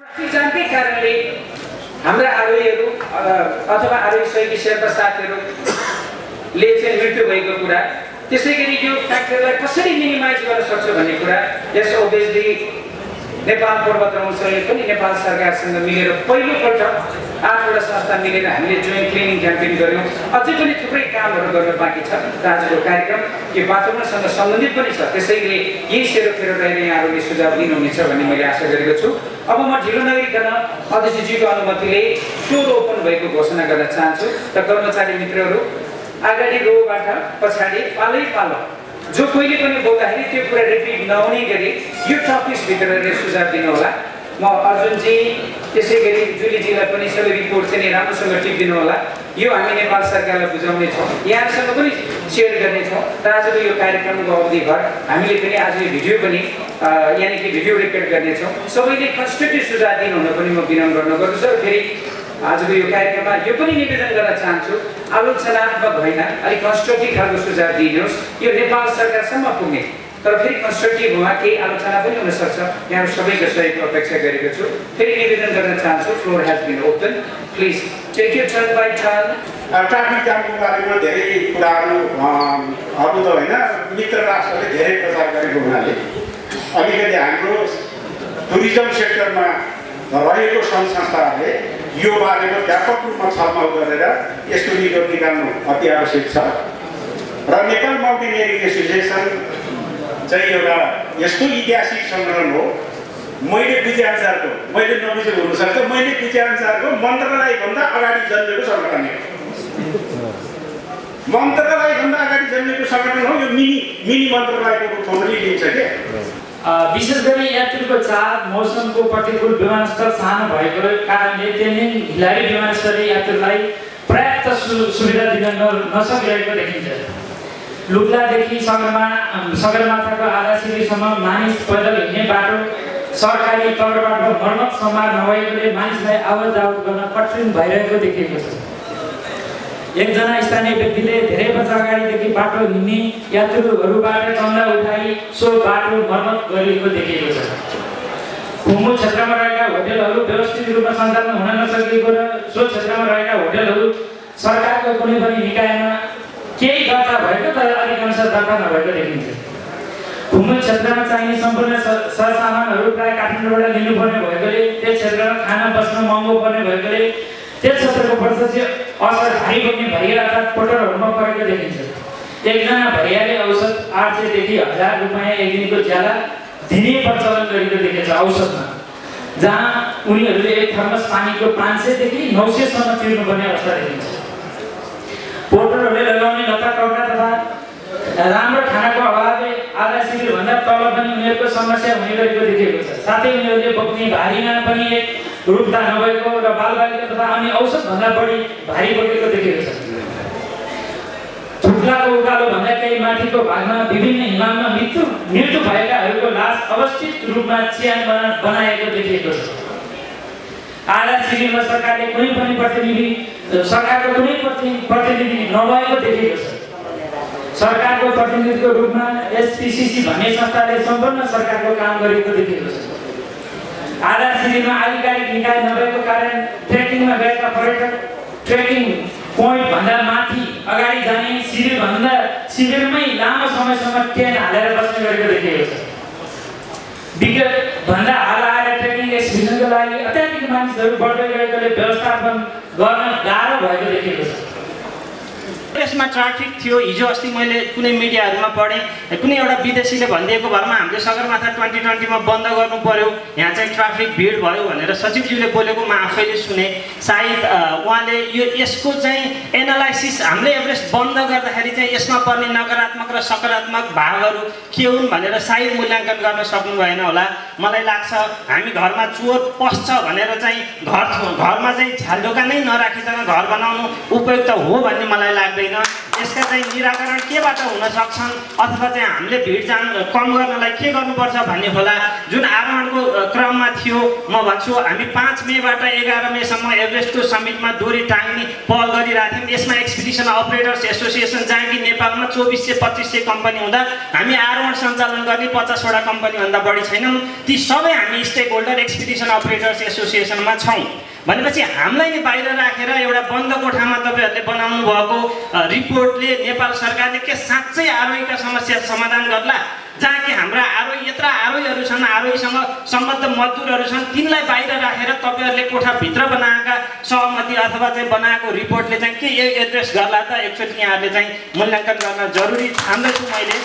जामकै कारणले हाम्रा आरोहीहरू अथवा आरोही सहयोगी शेर्पा साथीहरूले चाहिँ मृत्यु भएको कुरा। त्यसै गरी यो फ्याक्टरलाई कसरी मिनिमाइज गर्न सक्छ भन्ने कुरा यस ओभियसली नेपाल पर्वतारोहण सहयोग पनि नेपाल सरकारसँग मिलेर पहिलोपल्ट आठवटा संस्था मिलेर हामीले जोइन्ट क्लिनिङ क्याम्पेन गऱ्यौँ। अझै पनि थुप्रै कामहरू गर्न बाँकी छ। र आजको कार्यक्रम यो वातावरणसँग सम्बन्धित पनि छ। त्यसैले यही सेरोफेरो रहेर यहाँहरूले सुझाव दिनुहुनेछ भन्ने मैले आशा गरेको छु। अब म ढिलो नगरिकन अध्यक्षजीको अनुमतिले फ्लोर ओपन भएको घोषणा गर्न चाहन्छु। र कर्मचारी मित्रहरू अगाडि रोबाट पछाडि पालै पालो। जो कोहीले पनि बोल्दाखेरि त्यो कुरा रिपिट नहुने गरी यो टपिक्सभित्र रहेर सुझाव दिनुहोला। म अर्जुनजी त्यसै गरी जुलीजीलाई पनि सबै रिपोर्ट चाहिँ नि राम्रोसँग टिपिदिनु होला। यो हामी नेपाल सरकारलाई बुझाउनेछौँ। यहाँसँग पनि सेयर गर्नेछौँ। र आजको यो कार्यक्रमको अवधिभर हामीले पनि आज यो भिडियो पनि यानि कि भिडियो रेकर्ड गर्नेछौँ। सबैले कन्स्ट्रक्टिभ सुझाव दिनुहुन पनि म विनम्र गर्न गर्दछु र फेरि आजको यो कार्यक्रममा यो पनि निवेदन गर्न चाहन्छु आलोचनात्मक होइन अलिक कन्स्ट्रक्टिभ खालको सुझाव दिइदिनुहोस् यो नेपाल सरकारसम्म पुग्ने। तर फेरि कन्स्ट्रक्टिभ हुँदा केही आलोचना पनि हुनसक्छ यहाँ सबैको सहयोगको अपेक्षा गरेको छु। फेरि निवेदन गर्न चाहन्छु floor has been open please take you turn by turn traffic जामको बारेमा धेरै कुराहरू अरू त होइन मित्र राष्ट्रले धेरै प्रचार गरेको हुनाले अलिकति हाम्रो टुरिज्म सेक्टरमा रहेको सङ्घ संस्थाहरूले यो बारेमा व्यापक रूपमा छलफल गरेर यसको निगम निकाल्नु अति आवश्यक छ। र नेपाल माउन्टेनियरिङ एसोसिएसन चाहिँ एउटा यस्तो ऐतिहासिक सङ्गठन हो। मैले बुझेअनुसारको मैले नबुझेको हुनसक्छ मैले बुझेअनुसारको मन्त्रालयभन्दा अगाडि जन्मेको सङ्गठन हो। मन्त्रालयभन्दा अगाडि जन्मेको सङ्गठन हो यो मिनी मिनी मन्त्रालयको रूपमा लिन्छ क्या विशेष गरी यात्रीको चाप मौसमको प्रतिकूल विमानस्थल सानो भएको कारणले तेन्जिङ हिलारी विमानस्थलले यात्रीलाई पर्याप्त सुविधा दिन नसकिरहेको देखिन्छ। लुक्लादेखि सगरमा सगरमाथाको आधा सिरीसम्म मानिस पैदल हिँड्ने बाटो सरकारी तर्फबाट मर्मत सम्भार नभएकोले मानिसलाई आवत जावत गर्न कठिन भइरहेको देखिएको छ। एकजना स्थानीय व्यक्तिले धेरै वर्ष अगाडिदेखि बाटो हिँड्ने यात्रुहरूबाट चन्दा उठाई सो बाटो मर्मत गरिएको देखिएको छ। खुम्बु क्षेत्रमा रहेका होटेलहरू व्यवस्थित रूपमा सञ्चालन हुन नसकेको र सो क्षेत्रमा रहेका होटेलहरू सरकारको कुनै पनि निकायमा तर अधिकांश दर्ता नभएको देखिन्छ खुम्बु क्षेत्रमा चाहिने सम्पूर्ण सरसामानहरू प्रायः काठमाडौँबाट लिनुपर्ने भएकोले त्यस क्षेत्रमा खाना बस्न महँगो पर्ने भएकोले त्यस क्षेत्रको प्रत्यक्ष असर भारी बोक्ने भरिया अर्थात् पोटरहरूमा परेको देखिन्छ एकजना भरियाले औषध आठ सयदेखि हजार रुपियाँ एक दिनको ज्यादा दिने प्रचलन गरेको देखिन्छ औषधमा जहाँ उनीहरूले एक थर्मस पानीको पाँच सयदेखि नौ सयसम्म तिर्नुपर्ने अवस्था देखिन्छ। पोटरहरूले लगाउने लत्ता कपडा तथा राम्रो खानाको अभावले आधा शिविरभन्दा तल पनि उनीहरूको समस्या हुने गरेको देखिएको छ। साथै उनीहरूले बोक्ने भारीमा पनि एक नभएको र बालबालिका तथा अन्य औषधभन्दा बढी भारी बोकेको देखिएको छ। थुक्लाको उकालोभन्दा केही माथिको भागमा विभिन्न हिमालमा मृत्यु मृत्यु भएकाहरूको लास अवस्थित रूपमा बना बनाएको देखिएको छ। आधा सिरिमा सरकारले कुनै पनि प्रतिनिधि सरकारको कुनै प्रतिनिधि नभएको देखिएको छ। सरकारको प्रतिनिधिको रूपमा एसपिसिसी भन्ने संस्थाले सम्पूर्ण सरकारको काम गरेको देखिएको छ। आधा सिरीमा आधिकारिक निकाय नभएको कारण ट्रेकिङमा गएका पर्यटक ट्रेकिङ पोइन्ट भन्दा माथि अगाडि जाने शिविरभन्दा शिविरमै लामो समयसम्म टेन्ट हालेर बस्ने गरेको देखिएको छ। विगत भन्दा हाल आएर ट्रेकिङ एक्सपिडिसनको लागि अत्याधिक मानिसहरू बढ्दै गएकोले व्यवस्थापन गर्न गाह्रो भएको देखिएको छ। यसमा ट्राफिक थियो हिजो अस्ति मैले कुनै मिडियाहरूमा पढेँ कुनै एउटा विदेशीले भनिदिएको भरमा हामीले सगरमाथा ट्वेन्टी ट्वेन्टीमा बन्द गर्नु पर्यो यहाँ चाहिँ ट्राफिक भिड भयो भनेर सचिवज्यूले बोलेको म आफैले सुने। सायद उहाँले यो यसको चाहिँ एनालाइसिस हामीले एभरेस्ट बन्द गर्दाखेरि चाहिँ यसमा पर्ने नकारात्मक र सकारात्मक भागहरू के हुन् भनेर सायद मूल्याङ्कन गर्न सक्नु भएन होला। मलाई लाग्छ हामी घरमा चोर पस्छ भनेर चाहिँ घर घरमा चाहिँ झ्यालडोका नै नराखिकन घर बनाउनु उपयुक्त हो भन्ने मलाई लाग्दैन। Saturday night. यसका चाहिँ निराकरण केबाट हुन सक्छन्? अथवा चाहिँ हामीले भिड जाम कम गर्नलाई के गर्नुपर्छ भन्ने होला? जुन आरोहणको क्रममा थियो म भन्छु हामी पाँच मेबाट एघार मेसम्म एभरेस्टको समिटमा डोरी टाङ्ने पहल गरिरहेको थियौँ यसमा एक्सपिडिसन अपरेटर्स एसोसिएसन जहाँ कि नेपालमा चौबिस सय पच्चिस सय कम्पनी हुँदा हामी आरोहण सञ्चालन गर्ने पचासवटा कम्पनीभन्दा बढी छैनौँ। ती सबै हामी स्टेक होल्डर एक्सपिडिसन अपरेटर्स एसोसिएसनमा छौँ। भनेपछि हामीलाई नै बाहिर राखेर एउटा बन्द कोठामा तपाईँहरूले बनाउनु भएको अ, रिपोर्टले नेपाल सरकारले के साँच्चै आरोहीका समस्या समाधान गर्ला? जहाँ कि हाम्रा आरोही यत्र आरोहीहरू छन् आरोहीसँग सम्बद्ध मजदुरहरू छन् तिनलाई बाहिर राखेर तपाईँहरूले कोठाभित्र बनाएका सहमति अथवा चाहिँ बनाएको रिपोर्टले चाहिँ के एड्रेस गर्ला त एकचोटि यहाँहरूले चाहिँ मूल्याङ्कन गर्न जरुरी ठान्दैछु मैले।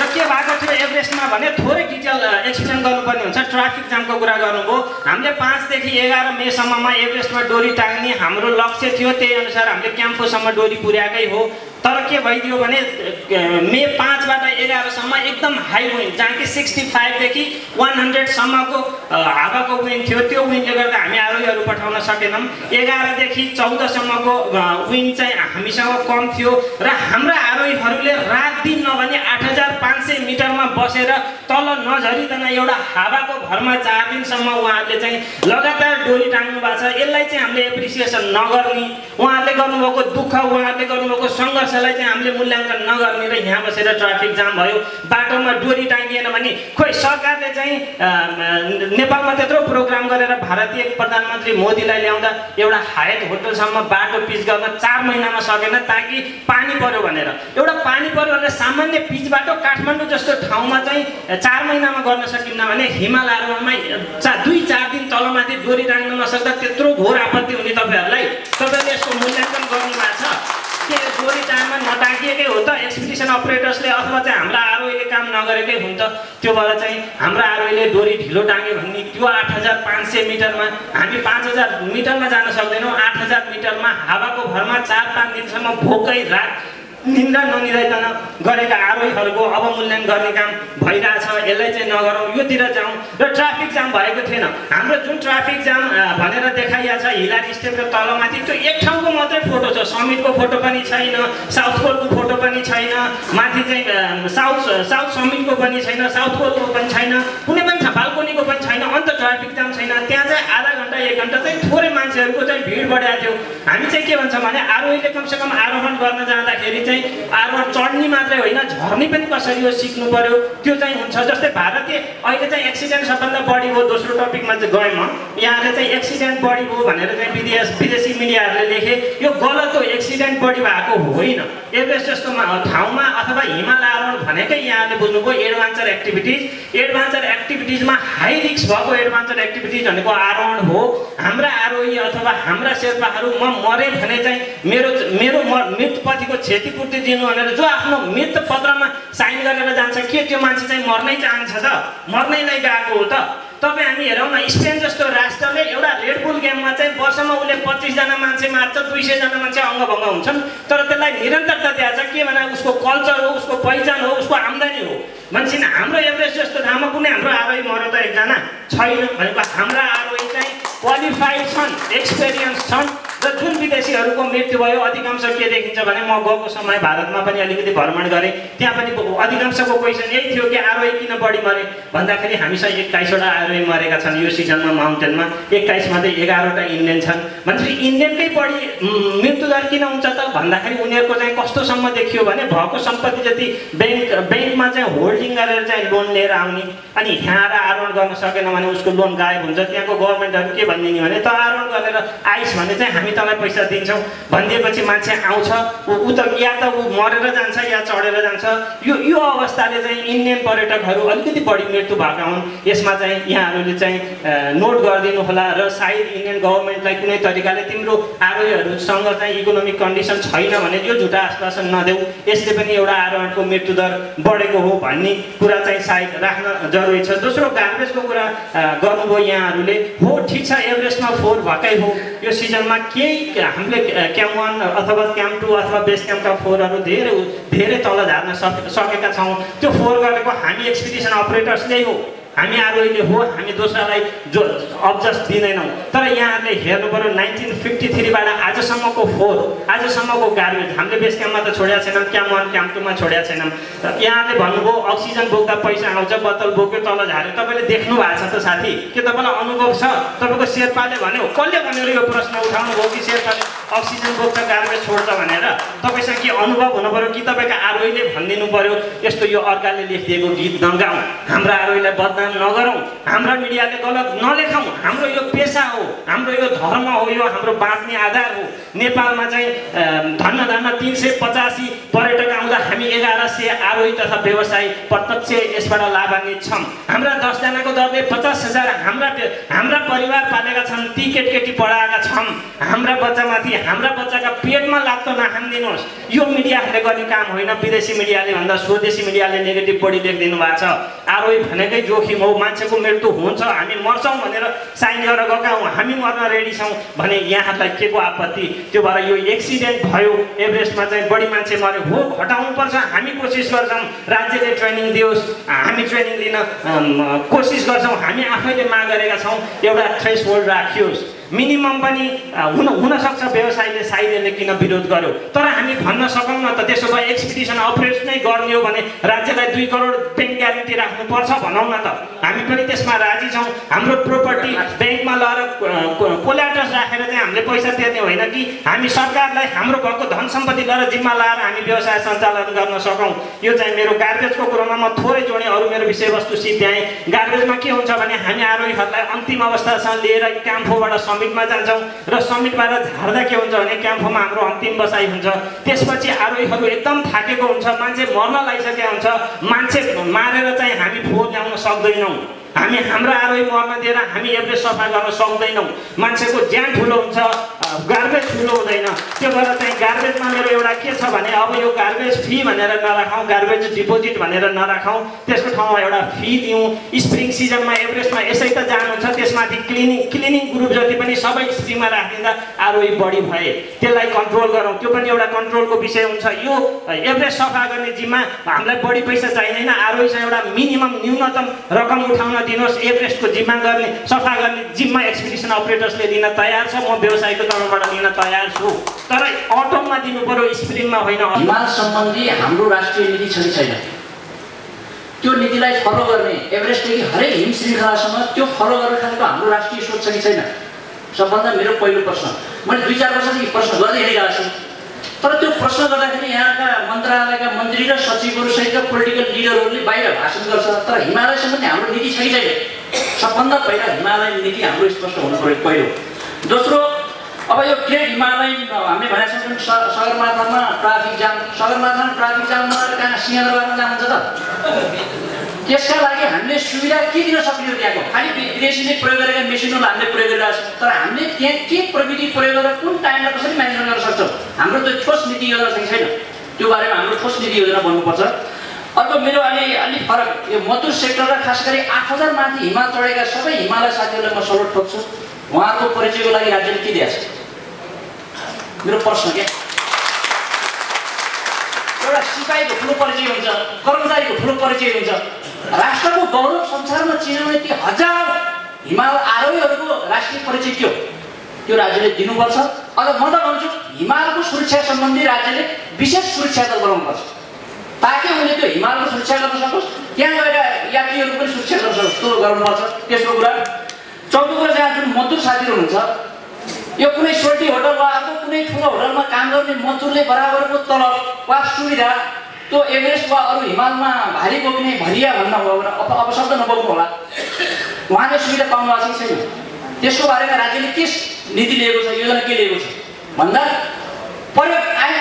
र के भएको थियो एभरेस्टमा भने थोरै डिटेल एक्सप्लेन गर्नुपर्ने हुन्छ ट्राफिक जामको कुरा गर्नुभयो। हामीले पाँचदेखि एघार मेसम्ममा एभरेस्टमा डोरी टाङ्ने हाम्रो लक्ष्य थियो त्यही अनुसार हामीले क्याम्पोसम्म डोरी पुर्याएकै हो। तर के भइदियो भने मे पाँचबाट एघारसम्म एकदम हाई विन्ड जहाँ कि सिक्सटी फाइभदेखि वान हन्ड्रेडसम्मको हावाको विन्ड थियो। त्यो विन्डले गर्दा हामी आरोहीहरू पठाउन सकेनौँ। एघारदेखि चौधसम्मको विन्ड चाहिँ हामीसँग कम थियो र हाम्रा आरोहीहरूले रात दिन नभने आठ हजार पाँच सय मिटरमा बसेर तल नझरिकन एउटा हावाको भरमा चार दिनसम्म उहाँहरूले चाहिँ लगातार डोरी टाङ्नु भएको छ। यसलाई चाहिँ हामीले एप्रिसिएसन नगर्ने उहाँहरूले गर्नुभएको दुःख उहाँहरूले गर्नुभएको सङ्घर्षलाई चाहिँ हामीले मूल्याङ्कन नगर्ने र यहाँ बसेर ट्राफिक जाम भयो बाटोमा डोरी टाङ्गिएन भने खोइ सरकारले चाहिँ नेपालमा त्यत्रो प्रोग्राम गरेर भारतीय प्रधानमन्त्री मोदीलाई ल्याउँदा एउटा हायत होटलसम्म बाटो पिच गर्न चार महिनामा सकेन ताकि पानी पर्यो भनेर। एउटा पानी पर्यो भनेर सामान्य पिच बाटो काठमाडौँ जस्तो ठाउँमा चाहिँ चार महिनामा गर्न सकिन्न भने हिमाल आरोहणमा चा दुई चार दिन तलमाथि डोरी टाङ्न नसक्दा त्यत्रो घोर आपत्ति हुने तपाईँहरूलाई। तपाईँहरूले यसको मूल्याङ्कन गर्नु भएको छ। के डोरी टाइममा नटाँकिएकै हो त एक्सपिडिसन अपरेटर्सले अथवा चाहिँ हाम्रा आरोहीले काम नगरेकै हुन् त त्यो भएर चाहिँ हाम्रा आरोहीले डोरी ढिलो टाँग्यो भने त्यो आठ हजार पाँच सय मिटरमा हामी पाँच हजार मिटरमा जान सक्दैनौँ आठ हजार मिटरमा हावाको भरमा चार पाँच दिनसम्म भोकै रात निन्द्रा ननिराइकन गरेका आरोहीहरूको अवमूल्यन गर्ने काम भइरहेछ। यसलाई चाहिँ नगरौँ योतिर जाउँ। र ट्राफिक जाम भएको थिएन। हाम्रो जुन ट्राफिक जाम भनेर देखाइएको छ हिलारी स्टेप र तलमाथि त्यो एक ठाउँको मात्रै फोटो छ। समिटको फोटो पनि छैन साउथ पोलको फोटो पनि छैन। माथि चाहिँ साउथ साउथ समिटको पनि छैन साउथ पोलको पनि छैन। कुनै पनि बाल्कोनीको पनि छैन अन्त ट्राफिक जाम छैन। त्यहाँ चाहिँ आधा घन्टा एक घन्टा चाहिँ थोरै मान्छेहरूको चाहिँ भिड बढाएको थियो। हामी चाहिँ के भन्छ भने आरोहीले कमसेकम आरोहण गर्न जाँदाखेरि चाहिँ आरोहण चढ्ने मात्रै होइन झर्ने पनि कसरी हो सिक्नु पर्यो त्यो चाहिँ हुन्छ। जस्तै भारतीय अहिले चाहिँ एक्सिडेन्ट सबभन्दा बढी हो दोस्रो टपिकमा चाहिँ गएँ म। यहाँले चाहिँ एक्सिडेन्ट बढी हो भनेर चाहिँ विदेश विदेशी मिडियाहरूले लेखे। यो गलत हो एक्सिडेन्ट बढी भएको होइन। एभरेस्ट जस्तो ठाउँमा अथवा हिमाल आरोहण भनेकै यहाँले बुझ्नुभयो एडभान्चर एक्टिभिटिज एडभान्चर एक्टिभिटिजमा हाई रिक्स भएको एडभान्चर एक्टिभिटिज भनेको आरोहण हो। हाम्रा आरोही अथवा हाम्रा शेर्पाहरू म मरेँ भने चाहिँ मेरो मेरो म मृत्युपतिको क्षतिपूर्ति दिनु भनेर जो आफ्नो मृत्यु पत्रमा साइन गरेर जान्छ के त्यो मान्छे चाहिँ मर्नै चाहन्छ त? मर्नैलाई गएको हो त? तपाईँ हामी हेरौँ न स्पेन जस्तो राष्ट्रले एउटा रेडबुल गेममा चाहिँ वर्षमा उसले पच्चिसजना मान्छे मार्छ दुई सयजना मान्छे अङ्गभङ्ग हुन्छन्। तर त्यसलाई निरन्तरता दिएको छ के भने उसको कल्चर हो उसको पहिचान हो उसको आम्दानी हो। मान्छे हाम्रो एभरेस्ट जस्तो ठाउँमा कुनै हाम्रो आरोही मर्यो त एकजना छैन भनेको हाम्रा आरोही चाहिँ क्वालिफाइड छन् एक्सपिरियन्स छन्। जुन विदेशीहरूको मृत्यु भयो अधिकांश के देखिन्छ भने म गएको समय भारतमा पनि अलिकति भ्रमण गरेँ। त्यहाँ पनि अधिकांशको क्वेसन यही थियो कि आरोही किन बढी मरे? भन्दाखेरि हामीसँग एक्काइसवटा आरोही मरेका छन्। यो सिजनमा माउन्टेनमा एक्काइस मध्ये एघारवटा इन्डियन छन्। भनेपछि इन्डियनकै बढी मृत्युदर किन हुन्छ त? भन्दाखेरि उनीहरूको चाहिँ कस्तोसम्म देखियो भने भएको सम्पत्ति जति ब्याङ्क ब्याङ्कमा चाहिँ होल्डिङ गरेर चाहिँ लोन लिएर आउने अनि यहाँ आएर आरोहण गर्न सकेन भने उसको लोन गायब हुन्छ। त्यहाँको गभर्मेन्टहरू के भनिदिने भने त आरोहण गरेर आइस भने चाहिँ हामी तँलाई पैसा दिन्छौँ। भनिदिएपछि मान्छे आउँछ ऊ ऊ त या त ऊ मरेर जान्छ या चढेर जान्छ। यो यो अवस्थाले चाहिँ इन्डियन पर्यटकहरू अलिकति बढी मृत्यु भएका हुन्। यसमा चाहिँ यहाँहरूले चाहिँ नोट गरिदिनु होला र सायद इन्डियन गभर्मेन्टलाई कुनै तरिकाले तिम्रो आरोहीहरूसँग चाहिँ इकोनोमिक कन्डिसन छैन भने यो झुटा आश्वासन नदेऊ। यसले पनि एउटा आरोहणको मृत्युदर बढेको हो भन्ने कुरा चाहिँ सायद राख्न जरुरी छ। दोस्रो गार्बेजको कुरा गर्नुभयो यहाँहरूले। हो ठिक छ एभरेस्टमा फोहोर भएकै हो। यो सिजनमा केही हामीले क्याम्प वान अथवा क्याम्प टू अथवा बेस क्याम्पका फोहोरहरू धेरै धेरै तल झार्न सके सकेका छौँ। त्यो फोहोर गरेको हामी एक्सपिडिसन अपरेटर्सले हो। हामी आरोहीले हो हामी दोस्रालाई जो अब्जस दिँदैनौँ। तर यहाँहरूले हेर्नु पऱ्यो नाइन्टिन फिफ्टी थ्रीबाट आजसम्मको फोहोर आजसम्मको गार्बेज हामीले बेस क्याम्पमा त छोडेका छैनौँ क्याम्प वान क्याम्प टूमा छोडेका छैनौँ। र यहाँहरूले भन्नुभयो अक्सिजन बोक्दा पैसा आउँछ बोतल बोक्यो तल झाऱ्यो। तपाईँले देख्नु भएको छ त साथी के तपाईँलाई अनुभव छ? तपाईँको शेर्पाले भन्यो कसले भनेर यो प्रश्न उठाउनु भयो कि शेर्पाले अक्सिजन बोक्छ गार्बेज छोड्छ भनेर? तपाईँसँग के अनुभव हुनु पऱ्यो कि तपाईँको आरोहीले भनिदिनु पऱ्यो यस्तो यो अर्काले लेखिदिएको गीत नगाउँ हाम्रो आरोहीलाई नगरौँ हाम्रो मिडियाले गलत नलेखौँ हाम्रो यो पेसा हो हाम्रो यो धर्म हो यो हाम्रो बाँच्ने आधार हो। नेपालमा चाहिँ धन्न धन्न तिन सय पचासी पर्यटक आउँदा हामी एघार सय आरोही तथा व्यवसायी प्रत्यक्ष यसबाट लाभान्वित छौँ। हाम्रा दसजनाको दरले पचास हजार हाम्रा हाम्रा परिवार पालेका छन् ती केटकेटी पढाएका छौँ हाम्रा बच्चामाथि हाम्रा बच्चाका पेटमा लाग्दो नखानिदिनुहोस् यो मिडियाहरूले गर्ने काम होइन विदेशी मिडियाले भन्दा स्वदेशी मिडियाले नेगेटिभ बढी लेखिदिनु भएको छ। आरोही भनेकै जोखिम हो मान्छेको मृत्यु हुन्छ हामी मर्छौँ भनेर साइन गरेर गएका हौँ हामी मर्न रेडी छौँ भने यहाँलाई के को आपत्ति? त्यो भएर यो एक्सिडेन्ट भयो एभरेस्टमा चाहिँ बढी मान्छे मऱ्यो हो घटाउनुपर्छ हामी कोसिस गर्छौँ। राज्यले ट्रेनिङ दियोस् हामी ट्रेनिङ लिन कोसिस गर्छौँ हामी आफैले माग गरेका छौँ। एउटा थ्रेस होल्ड राखियोस्। मिनिमम पनि हुन हुनसक्छ व्यवसायले साइडले किन विरोध गर्यो। तर हामी भन्न सकौँ न त त्यसो भए एक्सपिडिसन अपरेट नै गर्ने हो भने राज्यलाई दुई करोड ब्याङ्क ग्यारेन्टी राख्नुपर्छ भनौँ न त। हामी पनि त्यसमा राजी छौँ। हाम्रो प्रोपर्टी ब्याङ्कमा लगेर कोल्याटस राखेर चाहिँ हामीले पैसा तिर्ने होइन कि? हामी सरकारलाई हाम्रो भएको धन सम्पत्ति लगेर जिम्मा लाएर हामी व्यवसाय सञ्चालन गर्न सकौँ यो चाहिँ मेरो गार्बेजको कुरोमा म थोरै जोडेँ। अरू मेरो विषयवस्तु सिद्ध्याएँ। गार्बेजमा के हुन्छ भने हामी आरोहीहरूलाई अन्तिम अवस्थासम्म लिएर क्याम्फोबाट समिटमा जान्छौँ र समिटबाट झार्दा के हुन्छ भने क्याम्फोमा हाम्रो अन्तिम बसाइ हुन्छ। त्यसपछि आरोहीहरू एकदम थाकेको हुन्छ मान्छे मर्न लागिसकेको हुन्छ। मान्छे मारेर चाहिँ हामी फोहोर ल्याउन सक्दैनौँ। हामी हाम्रो आरोही मर्न दिएर हामी एभरेज सफा गर्न सक्दैनौँ। मान्छेको ज्यान ठुलो हुन्छ गार्बेज ठुलो हुँदैन। त्यो भएर चाहिँ गार्बेजमा मेरो एउटा के छ भने अब यो गार्बेज फी भनेर नराखौँ गार्बेज डिपोजिट भनेर नराखौँ। त्यसको ठाउँमा एउटा फी दिउँ। स्प्रिङ सिजनमा एभरेस्टमा यसै त जानुहुन्छ। त्यसमाथि क्लिनिङ क्लिनिङ ग्रुप जति पनि सबै स्प्रिङमा राखिदिँदा आरोही बढी भए। त्यसलाई कन्ट्रोल गरौँ। त्यो पनि एउटा कन्ट्रोलको विषय हुन्छ। यो एभरेज सफा गर्ने जिम्मा हामीलाई बढी पैसा चाहिँदैन। आरोही चाहिँ एउटा मिनिमम न्यूनतम रकम उठाउन दिनुहोस् एभरेस्टको जिम्मा गर्ने सफा गर्ने जिम्मा एक्सपिडिसन अपरेटर्सले दिन तयार छ। म व्यवसायको तर्फबाट लिन तयार छु। तर अटोममा दिनु पऱ्यो स्प्रिङमा होइन हिमाल सम्बन्धी हाम्रो राष्ट्रिय नीति छ कि छैन? त्यो नीतिलाई फलो गर्ने एभरेस्टदेखि हरेक हिम श्रृङ्खलासम्म त्यो फलो गर्ने खालको हाम्रो राष्ट्रिय सोच छ कि छैन? सबभन्दा मेरो पहिलो प्रश्न। मैले दुई चार वर्षदेखि प्रश्न गर्दै हिँडिरहेको छु। तर त्यो प्रश्न गर्दाखेरि यहाँका मन्त्रालयका मन्त्री र सचिवहरूसहितका पोलिटिकल लिडरहरूले बाहिर भाषण गर्छ। तर हिमालय सम्बन्धी हाम्रो नीति छैन सबभन्दा पहिला हिमालय नीति हाम्रो स्पष्ट हुनु पऱ्यो पहिलो। दोस्रो अब यो ग्रेट हिमालयन हामीले भनेको छौँ सगरमाथामा ट्राफिक जाम सगरमाथामा ट्राफिक जाम नभएर कहाँ सिंहदरबारमा जानुहुन्छ त? त्यसका लागि हामीले सुविधा के दिन सक्ने त्यहाँको? खालि वि- विदेशीले प्रयोग गरेका मेसिनहरू हामीले प्रयोग गरिरहेको छौँ। तर हामीले त्यहाँ के प्रविधि प्रयोग गरेर कुन टाइममा कसरी म्यानेजमेन्ट गर्न सक्छौँ? हाम्रो त्यो ठोस नीति योजना चाहिँ छैन? त्यो बारेमा हाम्रो ठोस नीति योजना बन्नुपर्छ अर्को मेरो अलि अलिक फरक। यो मधुर सेक्टर र खास गरी आठ हजार माथि हिमाल चढेका सबै हिमालय साथीहरूलाई म सलोट ठोक्छु। उहाँहरूको परिचयको लागि राज्यले के दिएको छ? मेरो प्रश्न के एउटा सिपाहीको ठुलो परिचय हुन्छ कर्मचारीको ठुलो परिचय हुन्छ। राष्ट्रको गौरव संसारमा चिनाउने ती हजार हिमाल आरोहीहरूको राष्ट्रिय परिचय के हो? त्यो राज्यले दिनुपर्छ। अझ म त भन्छु हिमालको सुरक्षा सम्बन्धी राज्यले विशेष सुरक्षा दल बनाउनुपर्छ ताकि उनले त्यो हिमालको सुरक्षा गर्न सकोस् त्यहाँ गएर यात्रीहरू पनि सुरक्षा गर्न सकोस्। त्यो गर्नुपर्छ तेस्रो कुरा चौथो कुरा जहाँ जुन मजदुर साथीहरू हुनुहुन्छ यो कुनै सोल्टी होटल वा अर्को कुनै ठुलो होटलमा काम गर्ने मजदुरले बराबरको तलब वा सुविधा त्यो एभरेस्ट वा अरू हिमालमा भारी बोक्ने भरिया भन्न हो अप अपशब्द नबोक्नु होला। उहाँले सुविधा पाउनु भएको छ कि छैन? त्यसको बारेमा राज्यले के नीति लिएको छ योजना के लिएको छ? भन्दा प्रयोग आए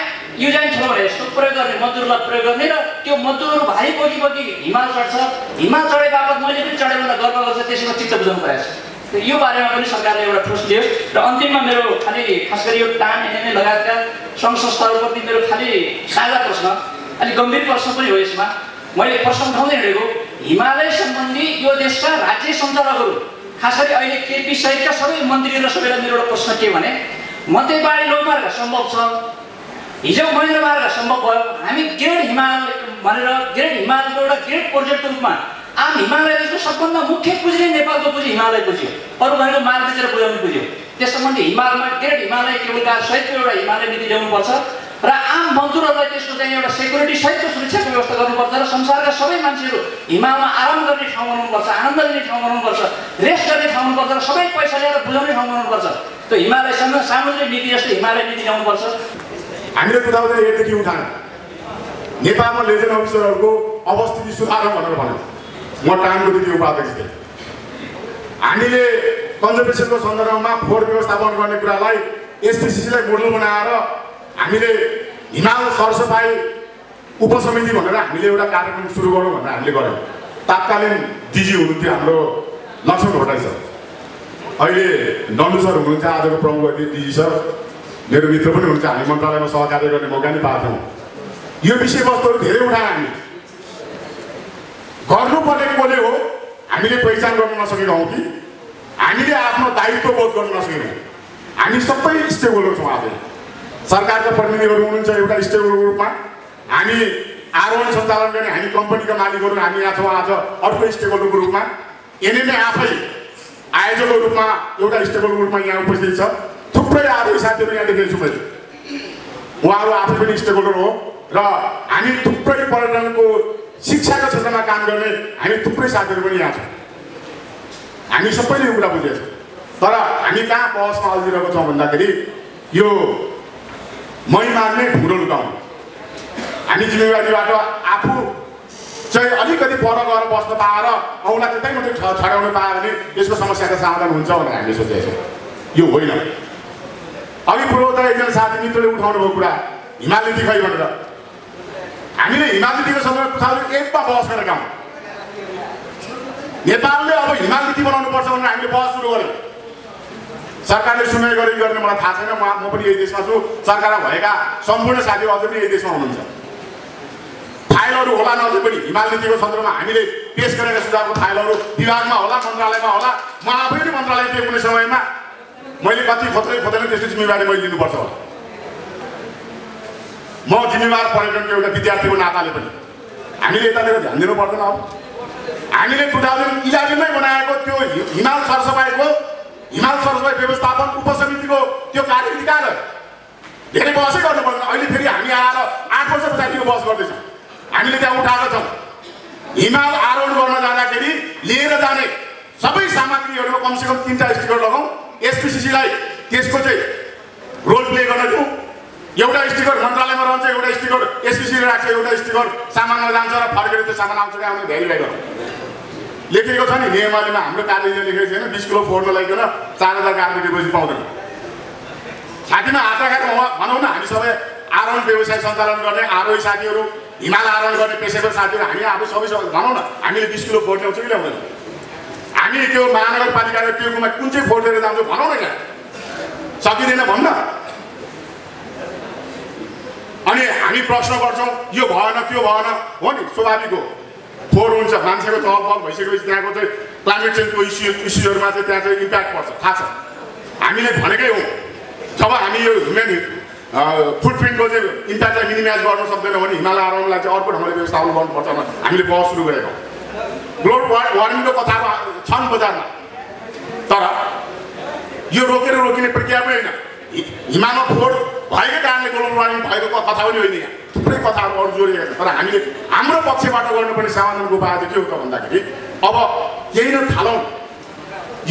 योजना छ भने यस्तो प्रयोग गर्ने मजदुरलाई प्रयोग गर्ने र त्यो मजदुरहरू भारी बोकी बोकी हिमाल चढ्छ। हिमाल चढे बापत मैले पनि चढेँ भनेर गर्व गर्छ त्यसैमा चित्त बुझाउनु परेको छ। यो बारेमा पनि सरकारले एउटा ठोस लियो। र अन्तिममा मेरो खालि खास गरी यो टान एनएमए लगायतका सङ्घ संस्थाहरूप्रति मेरो खालि साझा प्रश्न। अलिक गम्भीर प्रश्न पनि हो यसमा मैले प्रश्न उठाउँदै हिँडेको हिमालय सम्बन्धी यो देशका राज्य सञ्चालकहरू खास गरी अहिले केपी सहितका सबै मन्त्रीहरू र सबैलाई मेरो एउटा प्रश्न के भने मध्यबाडी लोकमार्ग सम्भव छ हिजो महेन्द्र मार्ग सम्भव भयो हामी ग्रेट हिमाल भनेर ग्रेट हिमालको एउटा ग्रेट प्रोजेक्टको रूपमा आम हिमालय रेलको सबभन्दा मुख्य पुँजी नेपालको पुँजी हिमालय पुँजी हो अरू भनेको बेचेर बुझाउने पुँजी हो त्यस सम्बन्धी हिमालयमा ग्रेट हिमालय केबल कार सहितको एउटा हिमालय नीति ल्याउनुपर्छ र आम मजदुरहरूलाई त्यसको चाहिँ एउटा सेक्युरिटी सहितको सुरक्षाको व्यवस्था गर्नुपर्छ र संसारका सबै मान्छेहरू हिमालमा आराम गर्ने ठाउँ बनाउनुपर्छ आनन्द लिने ठाउँ बनाउनुपर्छ रेस्ट गर्ने ठाउँ हुनुपर्छ र सबै पैसा ल्याएर बुझाउने ठाउँ बनाउनुपर्छ त्यो हिमालयसँग सामुद्रिक नीति जस्तो हिमालय नीति ल्याउनुपर्छ। हामीले थाउजन्ड एटदेखि उठायौँ नेपालमा लेजेन्ड अफिसरहरूको अवस्थिति सुधार भनेर भन्यो म टाइमको दिदी उपाध्यक्ष थिएँ। हामीले कन्जर्भेसनको सन्दर्भमा फोहोर व्यवस्थापन गर्ने कुरालाई एसपिसिसीलाई मोडल बनाएर हामीले हिमाल सरसफाइ उपसमिति भनेर हामीले एउटा कार्यक्रम सुरु गरौँ भनेर हामीले गऱ्यौँ। तात्कालीन डिजी हुनुहुन्थ्यो हाम्रो लक्ष्मण भट्टाई सर। अहिले नन्दु सर हुनुहुन्छ आजको प्रमुख अतिथि डिजी सर। मेरो मित्र पनि हुन्छ हामी मन्त्रालयमा सहकार्य गर्ने मौका नि पाएको थियौँ। यो विषयवस्तुहरू धेरै उठायौँ हामी। गर्नुपर्ने कसले हो हामीले पहिचान गर्न नसकेका हौँ कि। हामीले आफ्नो दायित्व बोध गर्न नसकेनौँ। हामी सबै स्टेक होल्डर छौँ आज। सरकारका प्रतिनिधिहरू हुनुहुन्छ एउटा स्टेक होल्डरको रूपमा हामी आरोहण सञ्चालन गर्ने हामी कम्पनीका मालिकहरू हामी यहाँ छौँ आज अर्को स्टेक होल्डरको रूपमा एनएमए आफै आयोजकको रूपमा एउटा स्टेक होल्डरको रूपमा यहाँ उपस्थित छ। थुप्रै आरोही साथीहरू यहाँ देखेको छु मैले। उहाँहरू आफै पनि स्टेक होल्डर हो र हामी थुप्रै पर्यटनको शिक्षाको क्षेत्रमा काम गर्ने हामी थुप्रै साथीहरू पनि यहाँ छौँ। हामी सबैले यो कुरा छौँ। तर हामी कहाँ बहसमा अल्झिरहेको छौँ भन्दाखेरि यो मै मार्ने ढुङ्रो लुकाउने हामी जिम्मेवारीबाट आफू चाहिँ अलिकति पर गएर बस्न पाएर औँला त्यतै मात्रै छडाउन पायो भने यसको समस्याको समाधान हुन्छ भनेर हामीले सोचेको छौँ यो होइन अघि पूर्वोत्तर एकजना साथी मित्रले उठाउनु भएको कुरा हिमाल खै भनेर हामीले हिमाल नीतिको सन्दर्भ एटमा बहस गरेका हौँ नेपालले अब हिमाल नीति बनाउनु पर्छ भनेर हामीले बहस सुरु गऱ्यौँ सरकारले सुनाइ गरे गर्ने मलाई थाहा छैन म म पनि यही देशमा छु। सरकारमा भएका सम्पूर्ण साथीहरू अझै पनि यही देशमा हुनुहुन्छ। फाइलहरू होला नअझै पनि। हिमाल नीतिको सन्दर्भमा हामीले पेस गरेका सुझावको फाइलहरू विभागमा होला मन्त्रालयमा होला। म आफै पनि मन्त्रालय थिएँ कुनै समयमा मैले कति खोज्दै खोज्दैन त्यसको जिम्मेवारी मैले लिनुपर्छ होला। म जिम्मेवार पर्यटनको एउटा विद्यार्थीको नाताले पनि। हामीले यतातिर ध्यान दिनु पर्दैन अब। हामीले टु थाउजन्ड इलेभेनमै बनाएको त्यो हिमाल सरसफाइको हिमाल सरसफाइ व्यवस्थापन उपसमितिको त्यो कार्यविधि कहाँ गयो? धेरै बहसै गर्नु पर्दैन। अहिले फेरि हामी आएर आठ वर्ष पछाडिको बहस गर्दैछौँ। हामीले त्यहाँ उठाएको छौँ। हिमाल आरोहण गर्न जाँदाखेरि लिएर जाने सबै सामग्रीहरूमा कमसेकम तिनवटा स्टिकर लगाउँ। एसपिसिसीलाई त्यसको चाहिँ रोल प्ले गर्न दिउँ। एउटा स्टिकर मन्त्रालयमा रहन्छ एउटा स्टिकर एसपिसीले राख्छ एउटा स्टिकर सामानमा जान्छ र फर्केर त्यो सामान आउँछ कि आउने भेरिफाई गरौँ लेखेको छ नि नियमावलीमा हाम्रो कार्यले लेखेको छैन बिस किलो फोहोर्न लगाइकन चार हजार कार्ड दिएपछि पाउँदैन। छातीमा हात राखेर भनौँ न हामी सबै आरोहण व्यवसाय सञ्चालन गर्ने आरोही साथीहरू हिमाल आरोहण गर्ने पेसेवर साथीहरू हामी आफै सबै भनौँ न हामीले बिस किलो फोहोर ल्याउँछौँ कि ल्याउँदैन? हामी त्यो महानगरपालिकाको गुमा कुन चाहिँ फोहोर लिएर जान्छौँ भनौँ न यहाँ सकिँदैन भन्न। अनि हामी प्रश्न गर्छौँ यो भएन त्यो भएन हो नि स्वाभाविक हो। फोहोर हुन्छ मान्छेको चहल पहल भइसकेपछि त्यहाँको चाहिँ क्लाइमेट चेन्जको इस्यु इस्युहरूमा चाहिँ त्यहाँ चाहिँ इम्प्याक्ट पर्छ थाहा छ हामीले भनेकै हो जब हामी यो ह्युमेन फुटप्रिन्टको चाहिँ इम्प्याक्टलाई मिनिमाइज गर्न सक्दैनौँ भने हिमालय आरोहणलाई चाहिँ अर्को ढङ्गले व्यवस्थापन गर्नुपर्छ हामीले बहस सुरु गरेको ग्लोबल वा- वार्मिङको कथाहरू छन् बजारमा तर यो रोकेर रोकिने प्रक्रिया पनि होइन हि- हिमालमा फोहोर भएको कारणले ग्लोबल वार्मिङ भएको कथा पनि होइन यहाँ। थुप्रै कथाहरू अरू जोडिएका छन्। तर हामीले हाम्रो पक्षबाट गर्नुपर्ने समाधानको उपाय चाहिँ के हो त भन्दाखेरि अब केही न थालौँ।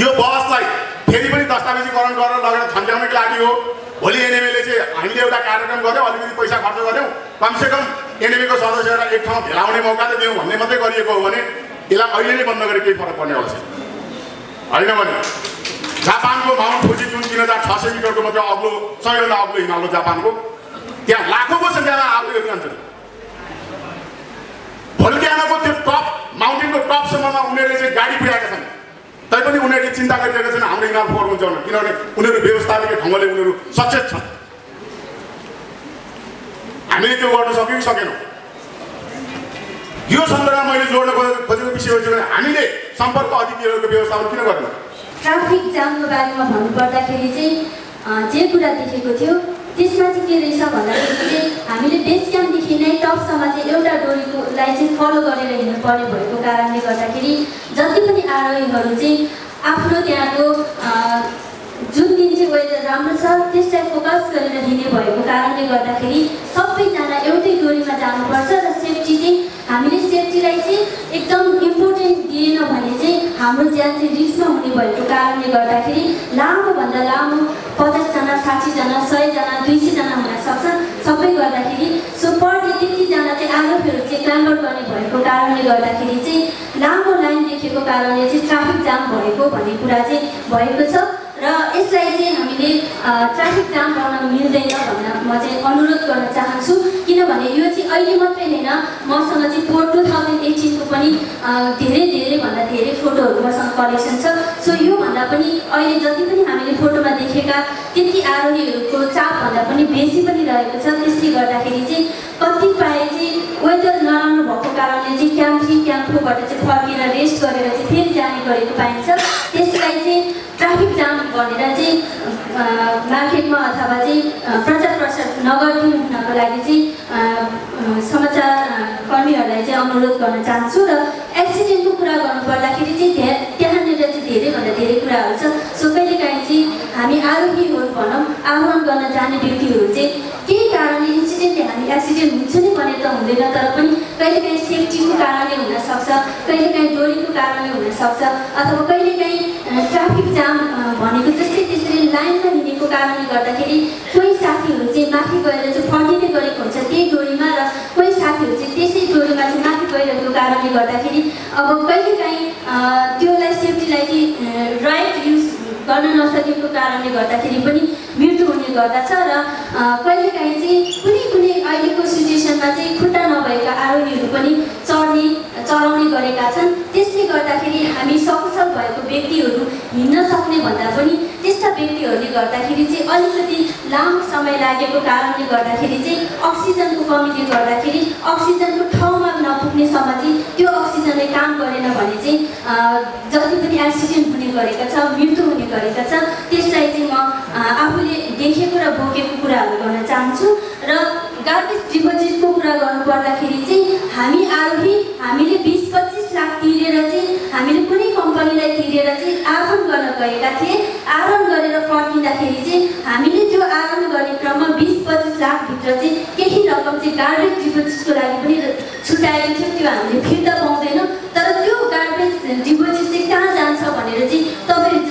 यो बहसलाई फेरि पनि दस्तावेजीकरण गरेर लगेर थन्क्याउनको लागि हो। भोलि एनएमएले चाहिँ हामीले एउटा कार्यक्रम गऱ्यौँ अलिकति पैसा खर्च गऱ्यौँ। कमसेकम एनएमएको सदस्यहरूलाई एक ठाउँ भेलाउने मौका त दिउँ भन्ने मात्रै गरिएको हो भने यसलाई अहिले नै बन्द गरेर केही फरक पर्नेवाला छैन होइन भने जापानको माउन्ट फुजी जुन तिन हजार छ सय मिटरको मात्रै अग्लो सबैभन्दा अग्लो हिमाल जापानको। त्यहाँ लाखौँको सङ्ख्यामा आफूहरू जान्छन् भोल्क्यानोको त्यो टप माउन्टेनको टपसम्ममा उनीहरूले चाहिँ गाडी पुर्याएका छन्। तैपनि उनीहरूले चिन्ता गरिरहेका छन् हाम्रो हिमाल फोहोर हुन्छ भनेर। किनभने उनीहरू व्यवस्थापित ढङ्गले उनीहरू सचेत छन्। हामीले त्यो गर्न सक्यौँ सकेनौँ। यो सन्दर्भमा मैले जोड्न खोजेको विषय हो चाहिँ हामीले सम्पर्क अधिकारीहरूको व्यवस्थापन किन गरेनौँ? ट्राफिक जामको बारेमा भन्नुपर्दाखेरि चाहिँ जे कुरा देखेको थियो त्यसमा चाहिँ के रहेछ भन्दाखेरि चाहिँ हामीले बेस क्याम्पदेखि नै टपसम्म चाहिँ एउटा डोरीकोलाई चाहिँ फलो गरेर हिँड्नुपर्ने भएको कारणले गर्दाखेरि जति पनि आरोहीहरू चाहिँ आफ्नो त्यहाँको जुन दिन चाहिँ वेदर राम्रो छ त्यसलाई फोकस गरेर हिँड्ने भएको कारणले गर्दाखेरि सबैजना एउटै डोरीमा जानुपर्छ र सेफ्टी चाहिँ हामीले सेफ्टीलाई चाहिँ एकदम इम्पोर्टेन्ट दिएन भने चाहिँ हाम्रो ज्यान चाहिँ रिस्कमा हुने भएको कारणले गर्दाखेरि लामोभन्दा लामो पचासजना साठीजना सयजना दुई सयजना हुनसक्छ सबै गर्दाखेरि सो पर डे त्यतिजना चाहिँ आरोपीहरू चाहिँ क्लाम्बर गर्ने भएको कारणले गर्दाखेरि चाहिँ लामो लाइन देखेको कारणले चाहिँ ट्राफिक जाम भएको भन्ने कुरा चाहिँ भएको छ। र यसलाई चाहिँ हामीले ट्राफिक जाम गर्न मिल्दैन भन्न म चाहिँ अनुरोध गर्न चाहन्छु। किनभने यो चाहिँ अहिले मात्रै होइन मसँग चाहिँ फोर टु थाउजन्ड एटिनको पनि धेरै धेरैभन्दा धेरै फोटोहरू मसँग कलेक्सन छ। सो योभन्दा पनि अहिले जति पनि हामीले फोटोमा देखेका त्यति आरोहीहरूको चापभन्दा पनि बेसी पनि रहेको छ। त्यसले गर्दाखेरि चाहिँ कतिपय चाहिँ वेदर नराम्रो भएको कारणले चाहिँ क्याम्प थ्री क्याम्प फोरबाट चाहिँ फर्केर रेस्ट गरेर चाहिँ फेरि जाने गरेको पाइन्छ। त्यसलाई चाहिँ ट्राफिक जाम भनेर चाहिँ मार्केटमा अथवा चाहिँ प्रचार प्रसार नगरिदिनु हुनको लागि चाहिँ समाचार कर्मीहरूलाई चाहिँ अनुरोध गर्न चाहन्छु र एक्सिडेन्टको कुरा गर्नुपर्दाखेरि चाहिँ त्यहाँ त्यहाँनिर चाहिँ धेरैभन्दा धेरै कुराहरू छ। सो कहिलेकाहीँ चाहिँ हामी आरोहीहरू भनौँ आरोहण गर्न जाने व्यक्तिहरू चाहिँ केही कारणले इन्सिडेन्टले हामी एक्सिडेन्ट हुन्छ नै भने त हुँदैन तर पनि कहिलेकाहीँ सेफ्टीको कारणले हुनसक्छ कहिलेकाहीँ डोरीको कारणले हुनसक्छ अथवा कहिलेकाहीँ ट्राफिक जाम भनेको जस्तै त्यसरी लाइनमा हिँडेको कारणले गर्दाखेरि कोही साथीहरू चाहिँ माथि गएर चाहिँ फर्किने गरेको हुन्छ त्यही डोरीमा र कोही साथीहरू चाहिँ त्यसै डोरीमा चाहिँ माथि गइरहेको कारणले गर्दाखेरि अब कहिलेकाहीँ त्योलाई सेफ्टीलाई चाहिँ राइट युज गर्न नसकेको कारणले गर्दाखेरि पनि मृत्यु हुने गर्दछ र कहिलेकाहीँ चाहिँ कुनै कुनै अहिलेको सिचुएसनमा चाहिँ खुट्टा नभएका आरोहीहरू पनि चढ्ने चढाउने गरेका छन्। त्यसले गर्दाखेरि हामी सकुशल भएको व्यक्तिहरू हिँड्न सक्ने भन्दा पनि त्यस्ता व्यक्तिहरूले गर्दाखेरि चाहिँ अलिकति लामो समय लागेको कारणले गर्दाखेरि चाहिँ अक्सिजनको कमीले गर्दाखेरि अक्सिजनको ठाउँमा नपुग्नेसम्म चाहिँ त्यो अक्सिजनले काम गरेन भने चाहिँ जति पनि एक्सिडेन्ट हुने गरेका छ मृत्यु हुने गरेका छ त्यसलाई चाहिँ म आफूले देखेको र बोकेको कुराहरू गर्न चाहन्छु र गार्बेज डिपोजिटको कुरा गर्नुपर्दाखेरि चाहिँ हामी आरोही हामीले बिस पच्चिस लाख तिरेर चाहिँ हामीले कुनै कम्पनीलाई तिरेर चाहिँ आरोहण गर्न गएका थिए। आरोहण गरेर फर्किँदाखेरि चाहिँ हामीले त्यो आरोहण गर्ने क्रममा बिस पच्चिस लाखभित्र चाहिँ केही रकम चाहिँ गार्बेज डिपोजिटको लागि पनि छुट्याएको थियो। त्यो हामीले फिर्ता पाउँदैनौँ। तर त्यो गार्बेज डिपोजिट चाहिँ कहाँ जान्छ भनेर चाहिँ तपाईँहरू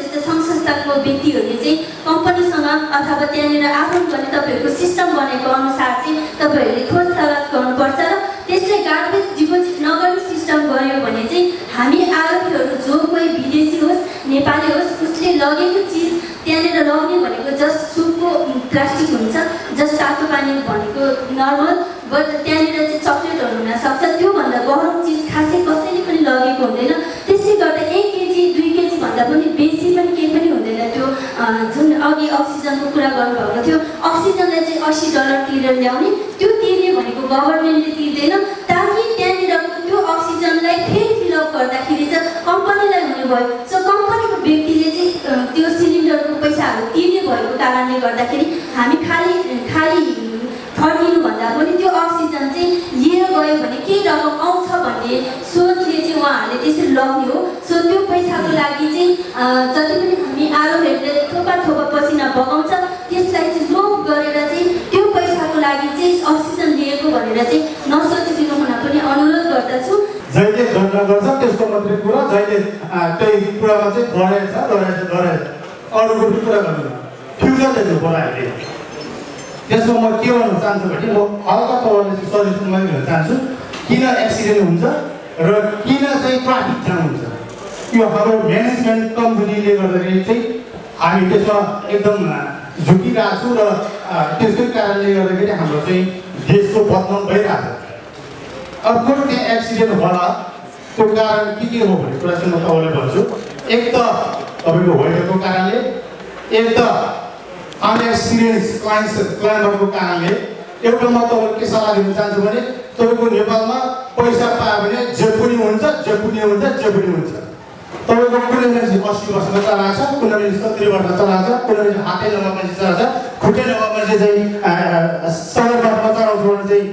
संस्थाको व्यक्तिहरूले चाहिँ कम्पनीसँग अथवा त्यहाँनिर आरोहण गर्ने तपाईँहरूको सिस्टम बनेको अनुसार चाहिँ तपाईँहरूले खोज तलास गर्नुपर्छ र त्यसले गार्बेज डिपोजिट नगर्ने सिस्टम गऱ्यो भने चाहिँ हामी आरोपीहरू जो कोही विदेशी होस् नेपाली होस् उसले लगेको चिज त्यहाँनिर लग्ने भनेको जस्ट सुपको प्लास्टिक हुन्छ जस्ट तातो पानी भनेको नर्मल बट त्यहाँनिर चाहिँ चक्लेटहरू हुनसक्छ त्योभन्दा गरम चिज खासै कसैले पनि लगेको हुँदैन। त्यसले गर्दा एक केजी दुई केजी भन्दा पनि बेसी पनि केही पनि हुँदैन त्यो अ, जुन अघि अक्सिजनको कुरा गर्नुभएको थियो अक्सिजनलाई चाहिँ अस्सी डलर तिरेर ल्याउने त्यो तिर्ने भनेको गभर्मेन्टले तिर्दैन। ताकि त्यहाँनिरको त्यो अक्सिजनलाई फेरि फिलअप गर्दाखेरि चाहिँ कम्पनीलाई हुने भयो सो कम्पनीको व्यक्तिले चाहिँ त्यो सिलिन्डरको पैसाहरू तिर्ने भएको कारणले गर्दाखेरि हामी खाली खाली फर्किनुभन्दा पनि त्यो अक्सिजन चाहिँ लिएर गयो भने केही रकम भन्ने सोचले चाहिँ उहाँहरूले त्यसरी लग्ने हो सो त्यो पैसाको लागि चाहिँ जति पनि हामी आरोहरूले थोपा थोपा पसिना बगाउँछ त्यसलाई चाहिँ लोभ गरेर चाहिँ त्यो पैसाको लागि चाहिँ अक्सिजन लिएको भनेर चाहिँ नसोचिदिनु हुन पनि अनुरोध गर्दछु। जहिले घटना गर्छ त्यसको मात्रै कुरा जहिले त्यही कुरामा चाहिँ डराएछ डराएछ डराएछ अरूको पनि कुरा गर्नु फ्युचर देख्नु पर्यो हामीले त्यसमा म के भन्न चाहन्छु भने म हल्का चाहिँ सजेसन दिन चाहन्छु। किन एक्सिडेन्ट हुन्छ र किन चाहिँ ट्राफिक जाम हुन्छ। यो हाम्रो म्यानेजमेन्ट कम्पनीले गर्दाखेरि चाहिँ हामी त्यसमा एकदम झुकिरहेको छु र त्यसकै कारणले गर्दाखेरि हाम्रो चाहिँ देशको बदनाम भइरहेको छ। अर्को त्यहाँ एक्सिडेन्ट होला त्यो कारण के के हो भन्ने कुरा चाहिँ म तपाईँलाई भन्छु। एक त तपाईँको वेदरको कारणले एक त अनएक्सपिरियन्स क्लाइन्ट्स क्लाइन्टहरूको कारणले एउटा म तपाईँको के सल्लाह दिन चाहन्छु भने तपाईँको नेपालमा पैसा पायो भने जे पनि हुन्छ जे पनि हुन्छ जे पनि हुन्छ। तपाईँको कुनै मान्छे अस्सी वर्षमा चलाएको छ कुनै मान्छे सत्तरी वर्षमा चलाएको छ कुनै मान्छे हातै नभएको मान्छे चलाएको छ खुट्टै नभएको मान्छे चाहिँ सय वर्षमा चलाउँछ भने चाहिँ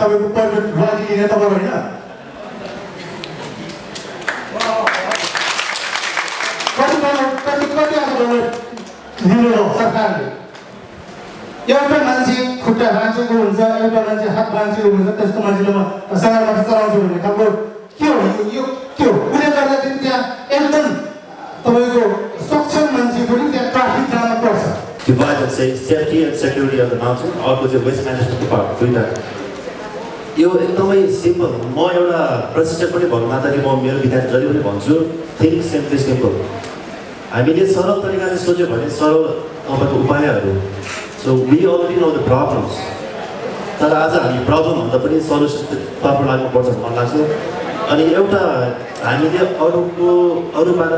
तपाईँको पर्मिट रोयल्टी लिने तपाईँ होइन? कति कति आज लिनु सरकारले? एउटा मान्छे खुट्टा भाँचेको हुन्छ एउटा मान्छे हात भाँचेको हुन्छ त्यस्तो मान्छेले म सगरमाथा चलाउँछु भन्ने खालको के हो यो- के हो उसले गर्दाखेरि त्यहाँ एकदम तपाईँको सक्षम मान्छे पनि त्यहाँ ट्राफिक जान पर्छ अर्को चाहिँ वेस्ट दुईवटा यो एकदमै सिम्पल म एउटा प्रशिक्षक पनि भन्नु मात्रै म मेरो विद्यार्थी जहिले पनि भन्छु थिङ्क सिम्पली सिम्पल हामीले सरल तरिकाले सोच्यो भने सरल तपाईँको उपायहरू so we already know the problems तर आज हामी प्रब्लमभन्दा पनि सल्युसन तर्फ लाग्नुपर्छ भन्ने मन लाग्छ। अनि एउटा हामीले अरूको अरूबाट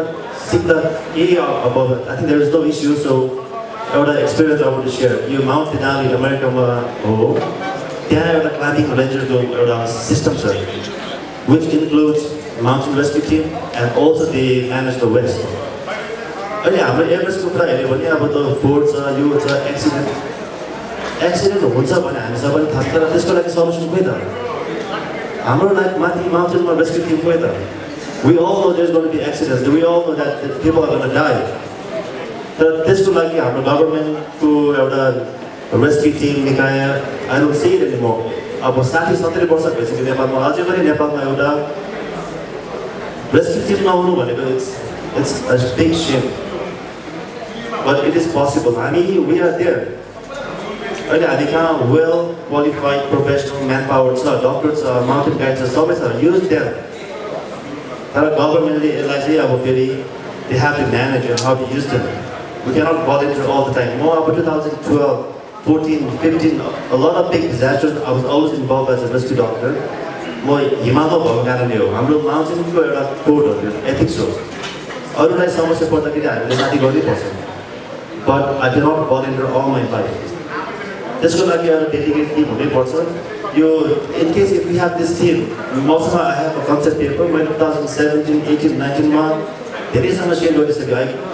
सिक्दा केही अब I think there is no issue so एउटा एक्सपिरियन्स अब टु सेयर यो माउन्ट फिनाली अमेरिकामा हो। त्यहाँ एउटा क्लाइम्बिङ रेन्जरको एउटा सिस्टम छ। Which includes mountain rescue team and also they manage the waste अहिले हाम्रो एभरेजको कुरा हेऱ्यो भने अब त फोर्ट छ यो छ एक्सिडेन्ट एक्सिडेन्ट हुन्छ भने हामी सबैले थाहा छ त्यसको लागि सल्युसन खोइ त हाम्रो लागि माथि माउन्टेनमा रेस्क्यु टिम खोइ त we all know there be accidents we all know that people are going die तर त्यसको लागि हाम्रो गभर्मेन्टको एउटा रेस्क्यु टिम निकाय आई डोन्ट सी एनिमोर अब साठी सत्तरी वर्ष भइसक्यो नेपालमा अझै पनि नेपालमा एउटा रेस्क्यु टिम नहुनु भनेको it's it's big shame but it is possible हामी वी आर देयर अहिले हामी कहाँ well qualified professional man power छ डक्टर छ माउन्टेन गाइड छ सबै छ युज देयर तर गभर्मेन्टले यसलाई चाहिँ अब फेरि they have to manage how to use them We cannot volunteer all the time. More about 2012, 14, 15, a lot of big disasters. I was always involved as a rescue doctor. म हिमालमा भएको कारणले हो हाम्रो माउन्टेनको एउटा कोडहरू एथिक्स हो अरूलाई समस्या पर्दाखेरि हामीले माथि गर्नैपर्छ but I cannot volunteer all my life त्यसको लागि एउटा डेडिकेट टिम हुनैपर्छ यो in case if you have this team मसँग I have a concept paper मैले टु थाउजन्ड सेभेन्टिन एटिन नाइन्टिनमा धेरैसँग सेयर गरिसकेँ है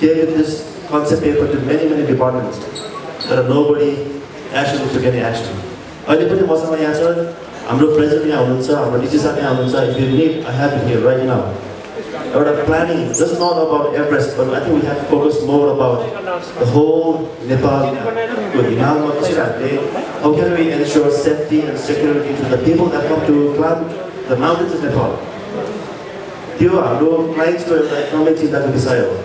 gave this concept paper to many, many departments. तर nobody actually took any action. अहिले पनि मसँग यहाँ छ हाम्रो प्रेसिडेन्ट यहाँ हुनुहुन्छ हाम्रो डिसी साहब यहाँ हुनुहुन्छ if you need I have here right now एउटा planning just not about Everest but I think we have focus more about the whole नेपालको हिमालमा कसरी हामीले how can we ensure safety and security to the people that come to climb the mountains of Nepal त्यो हाम्रो क्लाइन्ट्सको एउटा एकदमै चिन्ताको विषय हो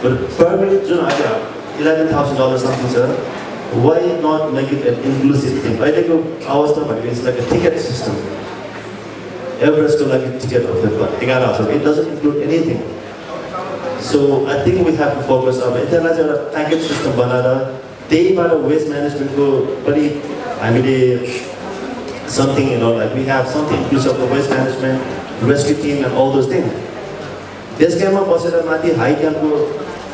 But permit जुन अहिले इलेभेन थाउजन्ड डलर समथिङ छ why not make it an inclusive thing अहिलेको अवस्था भनेको इट्स लाइक टिकट सिस्टम एभरेजको लागि टिकटहरू एघार हजार it doesn't include anything so I think we have to focus अब यसलाई चाहिँ एउटा प्याकेज सिस्टम बनाएर त्यहीबाट वेस्ट म्यानेजमेन्टको पनि हामीले something you know like we have something inclusive of waste management rescue team and all those thing base क्याम्पमा बसेर माथि हाई क्याम्पको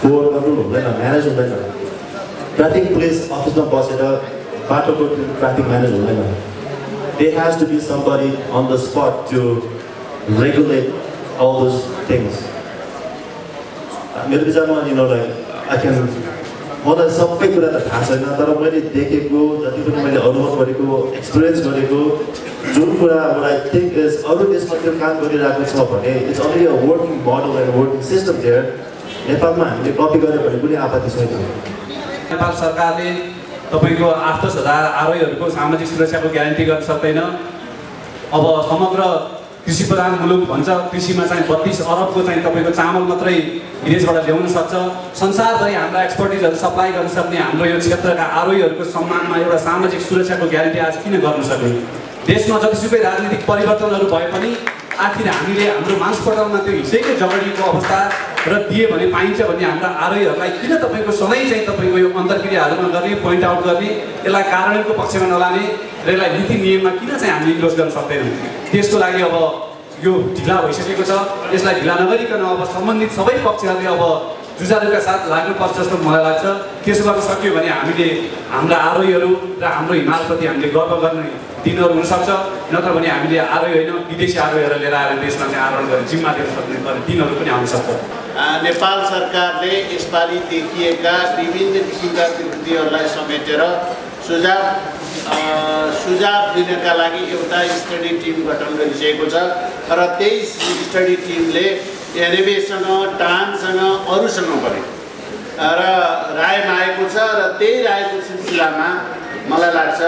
फोहोर गर्नु हुँदैन म्यानेज हुँदैन ट्राफिक पुलिस अफिसमा बसेर बाटोको ट्राफिक म्यानेज हुँदैन they has to be somebody on the spot to regulate all those things मेरो विचारमा यिनीहरू लाइक आई क्यान मलाई सबै कुरा त थाहा छैन तर मैले देखेको जति पनि मैले अनुभव गरेको एक्सपिरियन्स गरेको जुन कुरा आई थिङ्क इज अरू देशमा त्यो काम गरिरहेको छ भने it's already a working model and working system there नेपालमा हामीले कपी गऱ्यो भने कुनै आपत्ति छैन। नेपाल सरकारले तपाईँको आठ दस हजार आरोहीहरूको सामाजिक सुरक्षाको ग्यारेन्टी गर्न सक्दैन। अब समग्र कृषि प्रधान मुलुक भन्छ कृषिमा चाहिँ बत्तिस अरबको चाहिँ तपाईँको चामल मात्रै विदेशबाट ल्याउन सक्छ। संसारभरि हाम्रा एक्सपर्टिजहरू सप्लाई गर्न सक्ने हाम्रो यो क्षेत्रका आरोहीहरूको सम्मानमा एउटा सामाजिक सुरक्षाको ग्यारेन्टी आज किन गर्न सक्ने देशमा जतिसुकै राजनीतिक परिवर्तनहरू भए पनि आखिर हामीले हाम्रो मांसपटलमा त्यो हिसैकै जगडीको अवस्था र दिए भने पाइन्छ भन्ने हाम्रा आरोहीहरूलाई किन तपाईँको सधैँ चाहिँ तपाईँको यो अन्तर्क्रियाहरू नगर्ने पोइन्ट आउट गर्ने यसलाई कार्यान्वयनको पक्षमा नलाने र यसलाई नीति नियममा किन चाहिँ हामीले इन्क्लोज गर्न सक्दैनौँ? त्यसको लागि अब यो ढिला भइसकेको छ। यसलाई ढिला नगरिकन अब सम्बन्धित सबै पक्षहरूले अब जुझारुका साथ लाग्नुपर्छ जस्तो मलाई लाग्छ। त्यसो गर्न सकियो भने हामीले हाम्रा आरोहीहरू र हाम्रो हिमालप्रति हामीले गर्व गर्ने दिनहरू हुनसक्छ। नत्र भने हामीले आरोही होइन विदेशी आरोहीहरू लिएर आएर देशमा चाहिँ आरोहण गर्ने जिम्मा दिन सक्ने दिनहरू पनि आउन सक्छ। नेपाल सरकारले यसपालि देखिएका विभिन्न किसिमका कृतिहरूलाई समेटेर सुझाव सुझाव दिनका लागि एउटा स्टडी टिम गठन गरिसकेको छ र त्यही स्टडी टिमले एनएबीसँग टानसँग अरूसँग पनि र रायमा आएको छ र त्यही रायको सिलसिलामा मलाई लाग्छ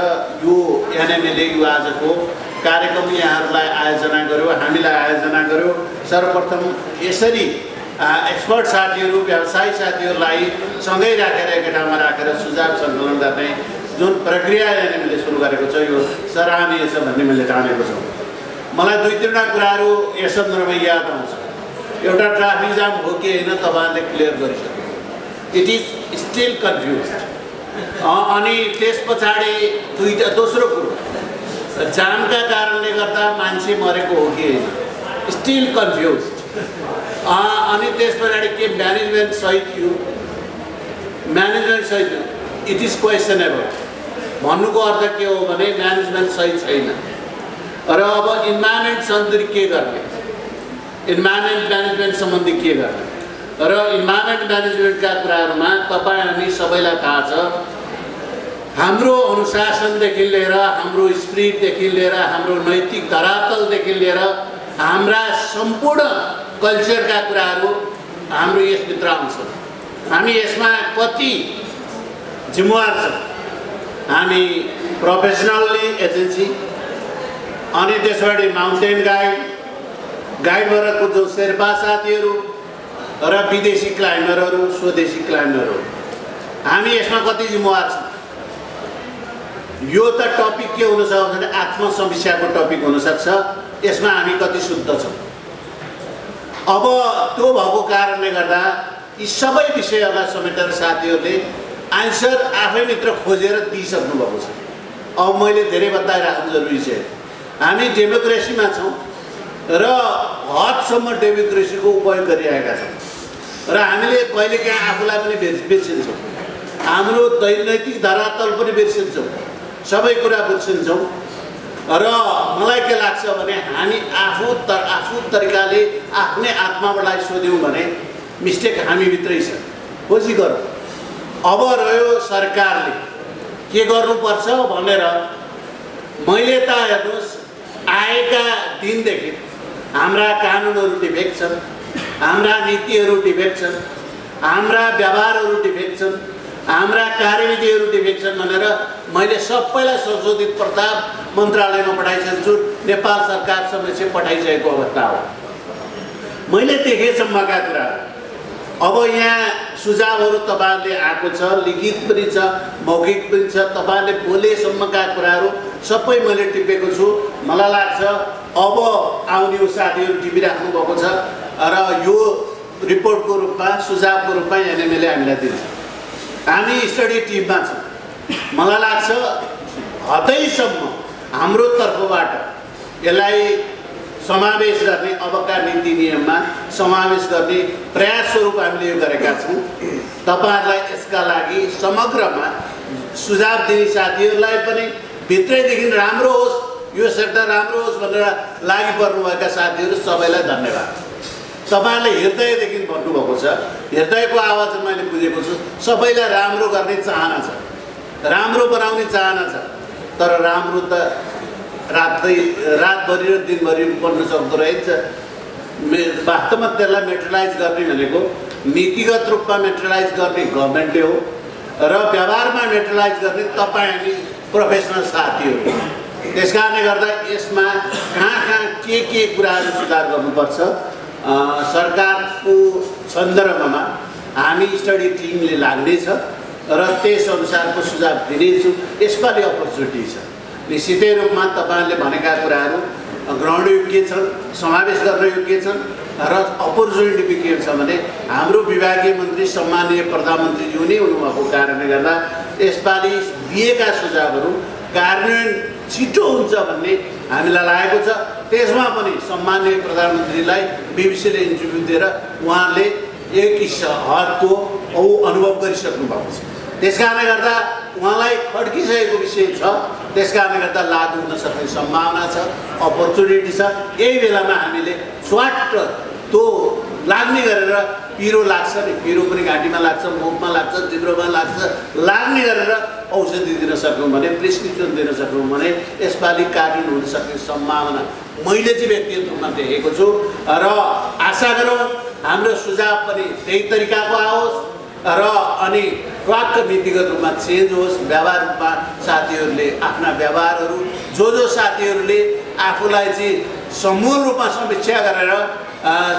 यो एनएमएले यो आजको कार्यक्रम यहाँहरूलाई आयोजना गर्यो हामीलाई आयोजना गर्यो। सर्वप्रथम यसरी एक्सपर्ट साथीहरू व्यवसायी साथीहरूलाई सँगै राखेर एकै ठाउँमा राखेर सुझाव सङ्कलन गर्ने जुन प्रक्रिया एनएमएले सुरु गरेको छ यो सराहनीय छ भन्ने मैले जानेको छु। मलाई दुई तिनवटा कुराहरू यस सन्दर्भमा याद आउँछ। एउटा ट्राफिक जाम हो कि होइन तपाईँहरूले क्लियर गरिसक्यो इट इज स्टिल कन्फ्युज अनि त्यस पछाडि दुईवटा दोस्रो कुरो। जामका कारणले गर्दा मान्छे मरेको हो कि होइन? स्टिल कन्फ्युज अनि त्यस पछाडि के म्यानेजमेन्ट सही थियो? म्यानेजमेन्ट सही थियो। इट इज क्वेसनेबल भन्नुको अर्थ के हो भने म्यानेजमेन्ट सही छैन। र अब इन्भाइरोमेन्ट सम्बन्धी के गर्ने? इन्भाइरोमेन्ट म्यानेजमेन्ट सम्बन्धी के गर्ने? र इन्भाइरोमेन्ट म्यानेजमेन्टका कुराहरूमा तपाईँ हामी सबैलाई थाहा छ। हाम्रो अनुशासनदेखि लिएर हाम्रो स्पिरिटदेखि लिएर हाम्रो नैतिक धरातलदेखि लिएर हाम्रा सम्पूर्ण कल्चरका कुराहरू हाम्रो यसभित्र आउँछ हामी यसमा कति जिम्मेवार छ। हामी प्रोफेसनल्ली एजेन्सी अनि त्यसबाट माउन्टेन गाइड गाइडबाट कुद्छौँ शेर्पा साथीहरू र विदेशी क्लाइम्बरहरू स्वदेशी क्लाइम्बरहरू हामी यसमा कति जिम्मेवार छौँ? यो त टपिक के हुनसक्छ भने आत्मसमीक्षाको टपिक हुनसक्छ। यसमा हामी कति शुद्ध छौँ? अब त्यो भएको कारणले गर्दा यी सबै विषयहरूलाई समेटेर साथीहरूले आन्सर आफैभित्र खोजेर दिइसक्नु भएको छ। अब मैले धेरै बताइराख्नु जरुरी छ। हामी डेमोक्रेसीमा छौँ र हदसम्म डेमोक्रेसीको उपयोग गरिरहेका छौँ। र हामीले कहिलेकाहीँ आफूलाई पनि बिर् बिर्सिन्छौँ हाम्रो दैनैतिक धरातल पनि बिर्सिन्छौँ सबै कुरा बिर्सिन्छौँ र मलाई के लाग्छ भने हामी आफू त आफू तरिकाले आफ्नै आत्माबाट सोध्यौँ भने मिस्टेक हामीभित्रै छ। खोजी गरौँ। अब रह्यो सरकारले। के गर्नुपर्छ भनेर मैले त हेर्नुहोस् आएका दिनदेखि हाम्रा कानुनहरू डिफेक्ट छन् हाम्रा नीतिहरू डिफेक्ट छन् हाम्रा व्यवहारहरू डिफेक्ट छन् हाम्रा कार्यविधिहरू डिफेक्ट छन् भनेर मैले सबैलाई संशोधित प्रताप मन्त्रालयमा पठाइसकेको छु। नेपाल सरकार समेत पठाइसकेको अवस्था हो। मैले देखेसम्मका कुराहरू अब यहाँ सुझावहरू तपाईँहरूले आएको छ लिखित पनि छ मौखिक पनि छ। तपाईँहरूले बोलेसम्मका कुराहरू सबै मैले टिपेको छु। मलाई लाग्छ अब आउने साथीहरू टिपिराख्नु भएको छ र यो रिपोर्टको रूपमा सुझावको रूपमा एनएमएले हामीलाई दिन्छ। हामी स्टडी टिममा छौँ। मलाई लाग्छ हदैसम्म हाम्रो तर्फबाट यसलाई समावेश गर्ने अबका नीति नियममा समावेश गर्ने प्रयास स्वरूप हामीले यो गरेका छौँ। तपाईँहरूलाई यसका लागि समग्रमा सुझाव दिने साथीहरूलाई पनि भित्रैदेखि राम्रो होस् यो सेक्टर राम्रो होस् भनेर लागि पर्नुभएका साथीहरू सबैलाई धन्यवाद। तपाईँहरूले हृदयदेखि भन्नुभएको छ हृदयको आवाज मैले बुझेको छु सबैलाई राम्रो गर्ने चाहना छ राम्रो बनाउने चाहना छ तर राम्रो त रातै रातभरि र दिनभरि बन्न सक्दो रहेछ। मे वास्तवमा त्यसलाई मेटेरियलाइज गर्ने भनेको नीतिगत रूपमा मेटेरियलाइज गर्ने गभर्मेन्टले हो र व्यवहारमा मेटेरियलाइज गर्ने तपाईँ हामी प्रोफेसनल साथीहरू त्यस कारणले गर्दा यसमा कहाँ कहाँ के के कुराहरू सुधार गर्नुपर्छ सरकारको सन्दर्भमा हामी स्टडी टिमले लाग्नेछ र त्यस अनुसारको सुझाव दिनेछु। यसपालि अपर्च्युनिटी छ। निश्चितै रूपमा तपाईँहरूले भनेका कुराहरू ग्रहण योग्य छन् समावेश गर्न योग्य छन् र अपर्च्युनिटी के छ भने हाम्रो विभागीय मन्त्री सम्मानीय प्रधानमन्त्रीज्यू नै हुनुभएको कारणले गर्दा यसपालि दिएका सुझावहरू कार्यान्वयन छिटो हुन्छ भन्ने हामीलाई लागेको छ। त्यसमा पनि सम्मान्य प्रधानमन्त्रीलाई बिबिसीले इन्टरभ्यू दिएर उहाँले एक हदको औ अनुभव गरिसक्नु भएको छ। त्यस कारणले गर्दा उहाँलाई खड्किसकेको विषय छ। त्यस कारणले गर्दा लागु हुन सक्ने सम्भावना छ अपर्च्युनिटी छ। यही बेलामा हामीले स्वाट त्यो लाग्ने गरेर पिरो लाग्छ नि पिरो पनि घाँटीमा लाग्छ मुखमा लाग्छ जिब्रोमा लाग्छ। लाग्ने गरेर औषधि दिन सक्यौँ भने प्रिस्क्रिप्सन दिन सक्यौँ भने यसपालि कानुन हुन सक्ने सम्भावना मैले चाहिँ व्यक्तिगत रूपमा देखेको छु। र आशा गरौँ हाम्रो सुझाव पनि त्यही तरिकाको आओस्। र अनि वाक्क नीतिगत रूपमा चेन्ज होस् व्यवहार रूपमा साथीहरूले आफ्ना व्यवहारहरू जो जो साथीहरूले आफूलाई चाहिँ समूल रूपमा समीक्षा गरेर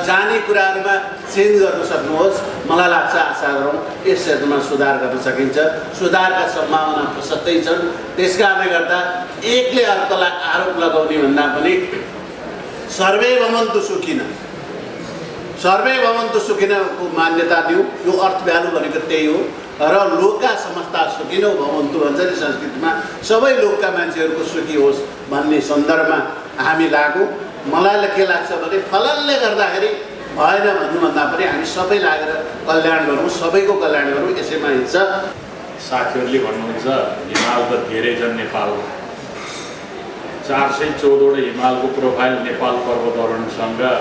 जाने कुराहरूमा चेन्ज गर्न सक्नुहोस्। मलाई लाग्छ आशा गरौँ यस क्षेत्रमा सुधार गर्न सकिन्छ। सुधारका सम्भावना प्रशस्तै छन्। त्यस कारणले गर्दा एकले अर्कोलाई आरोप लगाउने भन्दा पनि सर्वे भवन्तु सुखिन। सर्वे भवन्तु सुखिनको मान्यता दिउँ। यो अर्थ भ्यालु भनेको त्यही हो। र लोकका समस्ता सुखिनो भवन्तु भन्छ नि संस्कृतिमा सबै लोकका मान्छेहरूको सुखी होस् भन्ने सन्दर्भमा हामी लागौँ। मलाई के लाग्छ भने फलनले गर्दाखेरि भएन भन्नुभन्दा पनि हामी सबै लागेर कल्याण गरौँ सबैको कल्याण गरौँ यसैमा हिँड्छ साथीहरूले भन्नुहुन्छ हिमाल त धेरै छन् नेपाल चार सय चौधवटा हिमालको प्रोफाइल नेपाल पर्वतारोहणसँग अ,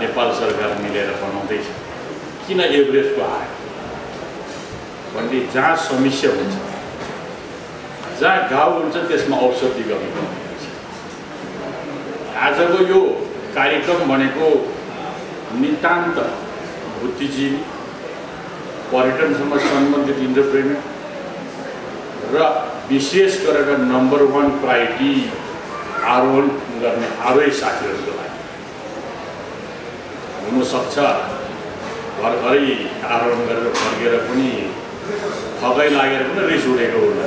नेपाल सरकार मिलेर बनाउँदैछ किन एभरेस्टको आयो भन्ने जहाँ समस्या हुन्छ जहाँ घाउ हुन्छ त्यसमा औषधि हुन्छ आजको यो कार्यक्रम भनेको नितान्त बुद्धिजीवी पर्यटनसँग सम्बन्धित इन्टरप्रेनर र विशेष गरेर नम्बर वान प्रायोरिटी आरोहण गर्ने आरोही साथीहरूको लागि हुनसक्छ घरघरै आरोहण गरेर फर्केर पनि थकै लागेर पनि रिस उठेको होला।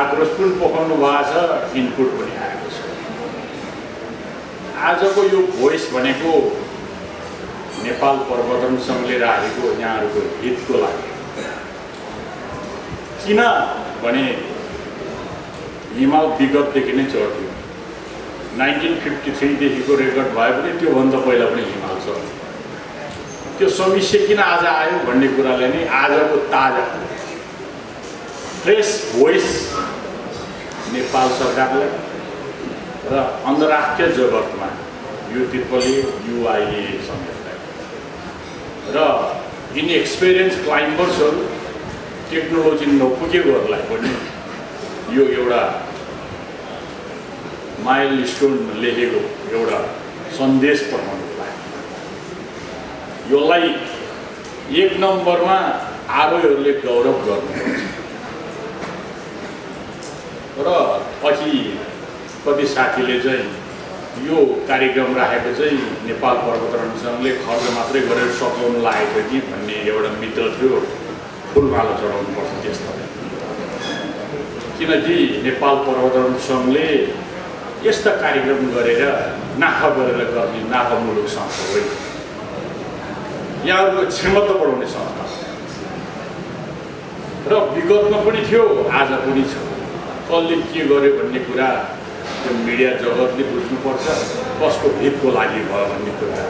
आक्रोश पनि पोखाउनु भएको छ इनपुट पनि आएको छ। आजको यो भोइस भनेको नेपाल पर्वतन सङ्घले राखेको यहाँहरूको हितको लागि। किन भने हिमाल विगतदेखि नै चढ्थ्यो। नाइन्टिन फिफ्टी थ्रीदेखिको रेकर्ड भए पनि त्योभन्दा पहिला पनि हिमाल चढ्थ्यो त्यो समस्या किन आज आयो भन्ने कुराले नै आजको ताजा फ्रेस भोइस नेपाल सरकारलाई र अन्तर्राष्ट्रिय जगतमा यो त्रिपले युआइए समेतलाई र इनएक्सपिरियन्स क्लाइम्बर्सहरू टेक्नोलोजी नपुगेकोहरूलाई पनि यो एउटा माइल स्टोन लेखेको एउटा सन्देश पठाउनुको लागि यसलाई एक नम्बरमा आरोहीहरूले गौरव गर्नुपर्छ र पछि कति साथीले चाहिँ यो कार्यक्रम राखेको चाहिँ नेपाल पर्वतरण सङ्घले खर्च मात्रै गरेर सघाउनु लागेको कि भन्ने एउटा मित्र थियो। फुलमाला चढाउनुपर्छ त्यस्तो किनकि नेपाल पर्वतरण सङ्घले यस्ता कार्यक्रम गरेर नाफा गरेर गर्ने नाफा मुलुक संस्था होइन। यहाँहरूको क्षमता बढाउने संस्था। र विगतमा पनि थियो आज पनि छ। कसले के गर्यो भन्ने कुरा त्यो मिडिया जगतले बुझ्नुपर्छ कसको हितको लागि भयो भन्ने कुरा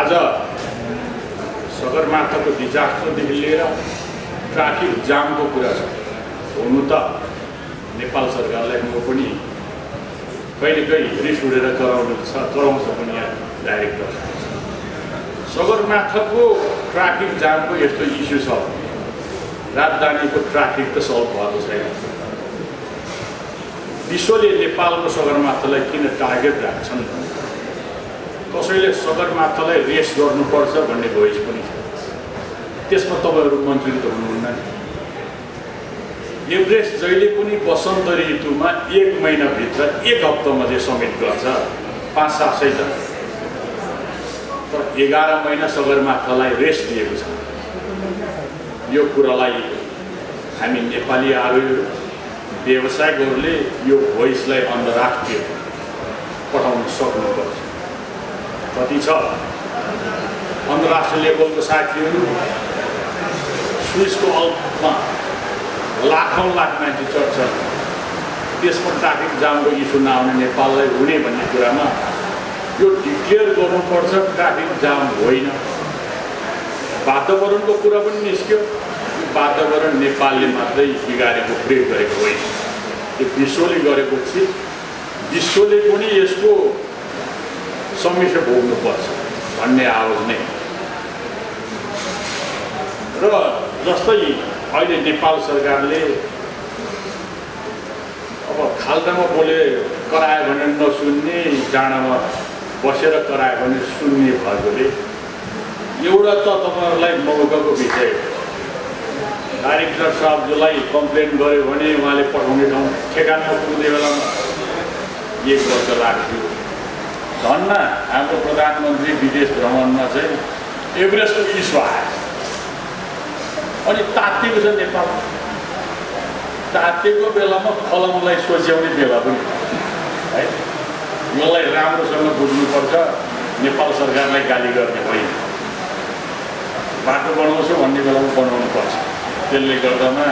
आज सगरमाथाको डिजास्टरदेखि लिएर ट्राफिक जामको कुरा छ। हुनु त नेपाल सरकारलाई म पनि कहिले कहीँ रिस उडेर कराउनु छ कराउँछ पनि यहाँ डाइरेक्टर सगरमाथाको ट्राफिक जामको यस्तो इस्यु छ। राजधानीको ट्राफिक त सल्भ भएको छैन। विश्वले नेपालको सगरमाथालाई किन टार्गेट राख्छन्? कसैले सगरमाथालाई रेस गर्नुपर्छ भन्ने भोइस पनि छ। त्यसमा तपाईँहरू मन्त्री त हुनुहुन्न एभरेस्ट जहिले पनि वसन्त ऋतुमा एक महिनाभित्र एक हप्तामा चाहिँ समिट गर्छ। पाँच सात सयजना तर एघार महिना सगरमाथालाई रेस्ट दिएको छ। यो कुरालाई हामी नेपाली आरोहरू व्यवसायिकहरूले यो भोइसलाई अन्तर्राष्ट्रिय पठाउन सक्नुपर्छ। कति छ? अन्तर्राष्ट्रिय लेभलको साथीहरू स्विसको अल्पमा लाखौँ लाख मान्छे चढ्छ त्यसमा ट्राफिक जामको इस्यु नआउने नेपाललाई हुने भन्ने कुरामा यो डिक्लेयर गर्नुपर्छ ट्राफिक जाम होइन वातावरणको कुरा पनि निस्क्यो वातावरण नेपालले मात्रै बिगारेको प्रयोग गरेको होइन यो विश्वले गरेको चिज विश्वले पनि यसको समस्या भोग्नुपर्छ भन्ने आवाज नै र जस्तै अहिले नेपाल सरकारले अब खाल्टामा बोले करायो भने नसुन्ने डाँडामा बसेर करायो भने सुन्ने भएकोले एउटा त तपाईँहरूलाई मौकाको विषय डाइरेक्टर साहबलाई कम्प्लेन गऱ्यो भने उहाँले पठाउने ठाउँ ठेगानमा पुग्ने बेलामा एक वर्ष लाग्थ्यो धन्न हाम्रो प्रधानमन्त्री विदेश भ्रमणमा चाहिँ एभरेस्टको आयो अनि तातिएको छ नेपाल। तातिएको बेलामा कलमलाई सोच्याउने बेला पनि। है? यसलाई राम्रोसँग बुझ्नुपर्छ नेपाल सरकारलाई गाली गर्ने होइन। बाटो बनाउँछु भन्ने बेलामा बनाउनु पर्छ। त्यसले गर्दामा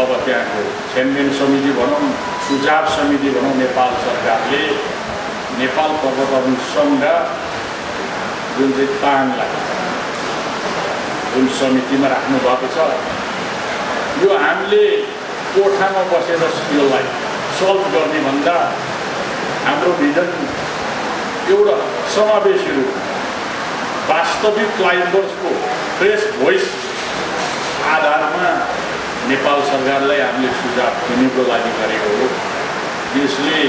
अब त्यहाँको छानबिन समिति भनौँ सुझाव समिति भनौँ नेपाल सरकारले नेपाल पर्वतारोहण सङ्घ जुन चाहिँ ताङलाई जुन समितिमा राख्नु भएको छ। यो हामीले कोठामा बसेर यसलाई सल्भ गर्ने भन्दा हाम्रो भिजन एउटा समावेशी रूप वास्तविक क्लाइम्बर्सको फ्रेस भोइस आधारमा नेपाल सरकारलाई हामीले सुझाव दिनुको लागि गरेको हो। यसले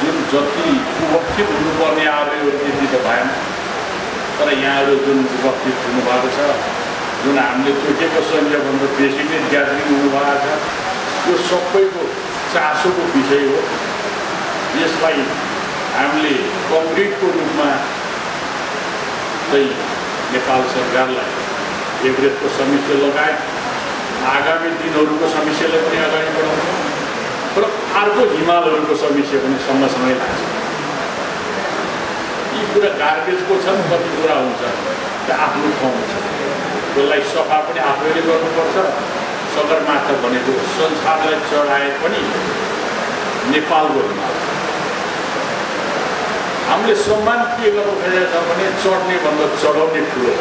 जुन जति उपस्थित हुनुपर्ने आरोहरू त्यति त भएन। तर यहाँहरू जुन उपस्थित हुनुभएको छ जुन हामीले तोकेको सङ्ख्याभन्दा बेसी नै ग्यादरिङ हुनुभएको छ यो सबैको चासोको विषय हो। यसलाई हामीले कङ्क्रिटको रूपमा चाहिँ नेपाल सरकारलाई एभरेस्टको समस्या लगायत आगामी दिनहरूको समस्यालाई पनि अगाडि बढाउँछ र अर्को हिमालहरूको समस्या पनि सँगसँगै लाग्छ यी कुरा गार्बेजको छन् कति कुरा हुन्छ त्यो आफ्नो ठाउँ छ। त्यसलाई सफा पनि आफैले गर्नुपर्छ। सगरमाथा भनेको संसारलाई चढाए पनि नेपालको हिमाल हामीले सम्मान के गर्नु खोजेको छ भने चढ्ने भन्दा चढाउने ठुलो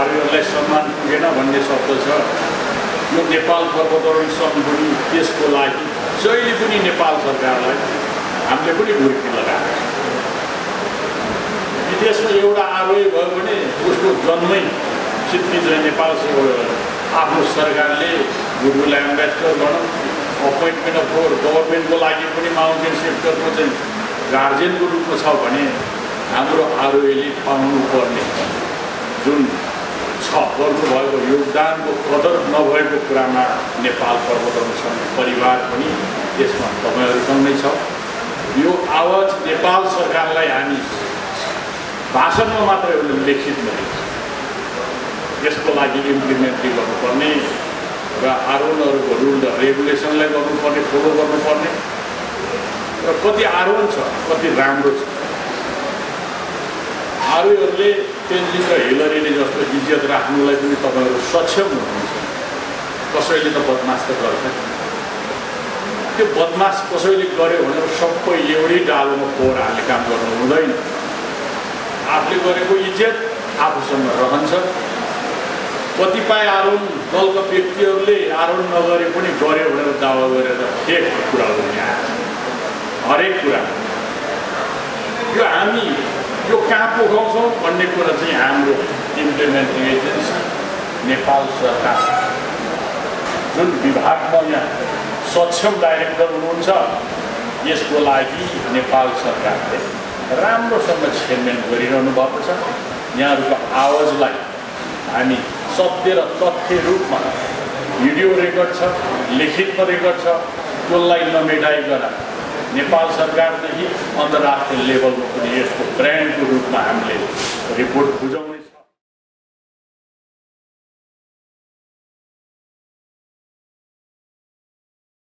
आर्यहरूलाई सम्मान पुगेन भन्ने शब्द छ। यो नेपाल पर्वतारोहण सङ्घ पनि त्यसको लागि जहिले पनि नेपाल सरकारलाई हामीले पनि घुर्की लगाएको विदेशमा एउटा आरोही भयो भने उसको जन्मै सिद्धिन्छ नेपाल आफ्नो सरकारले गुडविल एम्बेसडर भनौँ अपोइन्टमेन्ट अफ गभर्मेन्टको लागि पनि माउन्टेन सेक्टरको चाहिँ गार्जेनको रूपमा छ भने हाम्रो आरोहीले पाउनुपर्ने जुन छ गर्नुभएको योगदानको कदर नभएको कुरामा नेपाल पर्वतारोहण परिवार पनि त्यसमा तपाईँहरूसँगै छ यो आवाज नेपाल सरकारलाई हामी भाषणमा मात्र एउटा लेखित नलेख्छ यसको लागि इम्प्लिमेन्ट गर्नुपर्ने र आरोहणहरूको रुल र रेगुलेसनलाई गर्नुपर्ने फलो गर्नुपर्ने। र कति आरोहण छ कति राम्रो छ। आरोहीहरूले तेन्जिङ र हिलरीले जस्तो इज्जत राख्नुलाई पनि तपाईँहरू सक्षम हुनुहुन्छ। कसैले त बदमास त गर्छ। त्यो बदमास कसैले गर्यो भनेर सबै एउटै डालोमा फोहोर हाल्ने काम गर्नु हुँदैन। आफूले गरेको इज्जत आफूसँग रहन्छ। कतिपय आरोहण दलका व्यक्तिहरूले आरोहण नगरे पनि गऱ्यो भनेर दावा गरेर फेक कुराहरू यहाँ हरेक कुरा। यो हामी यो कहाँ पुगाउँछौँ भन्ने कुरा चाहिँ हाम्रो इम्प्लिमेन्टिङ एजेन्सी नेपाल सरकार। जुन विभागमा यहाँ सक्षम डाइरेक्टर हुनुहुन्छ यसको लागि नेपाल सरकारले राम्रोसँग छेनमेन गरिरहनु भएको छ। यहाँहरूको आवाजलाई हामी सत्य र तथ्य रूपमा भिडियो रेकर्ड छ लिखितमा रेकर्ड छ त्यसलाई नमेटाइकन नेपाल सरकारदेखि अन्तर्राष्ट्रिय लेभलमा पनि यसको ब्रान्डको रूपमा हामीले रिपोर्ट बुझाउने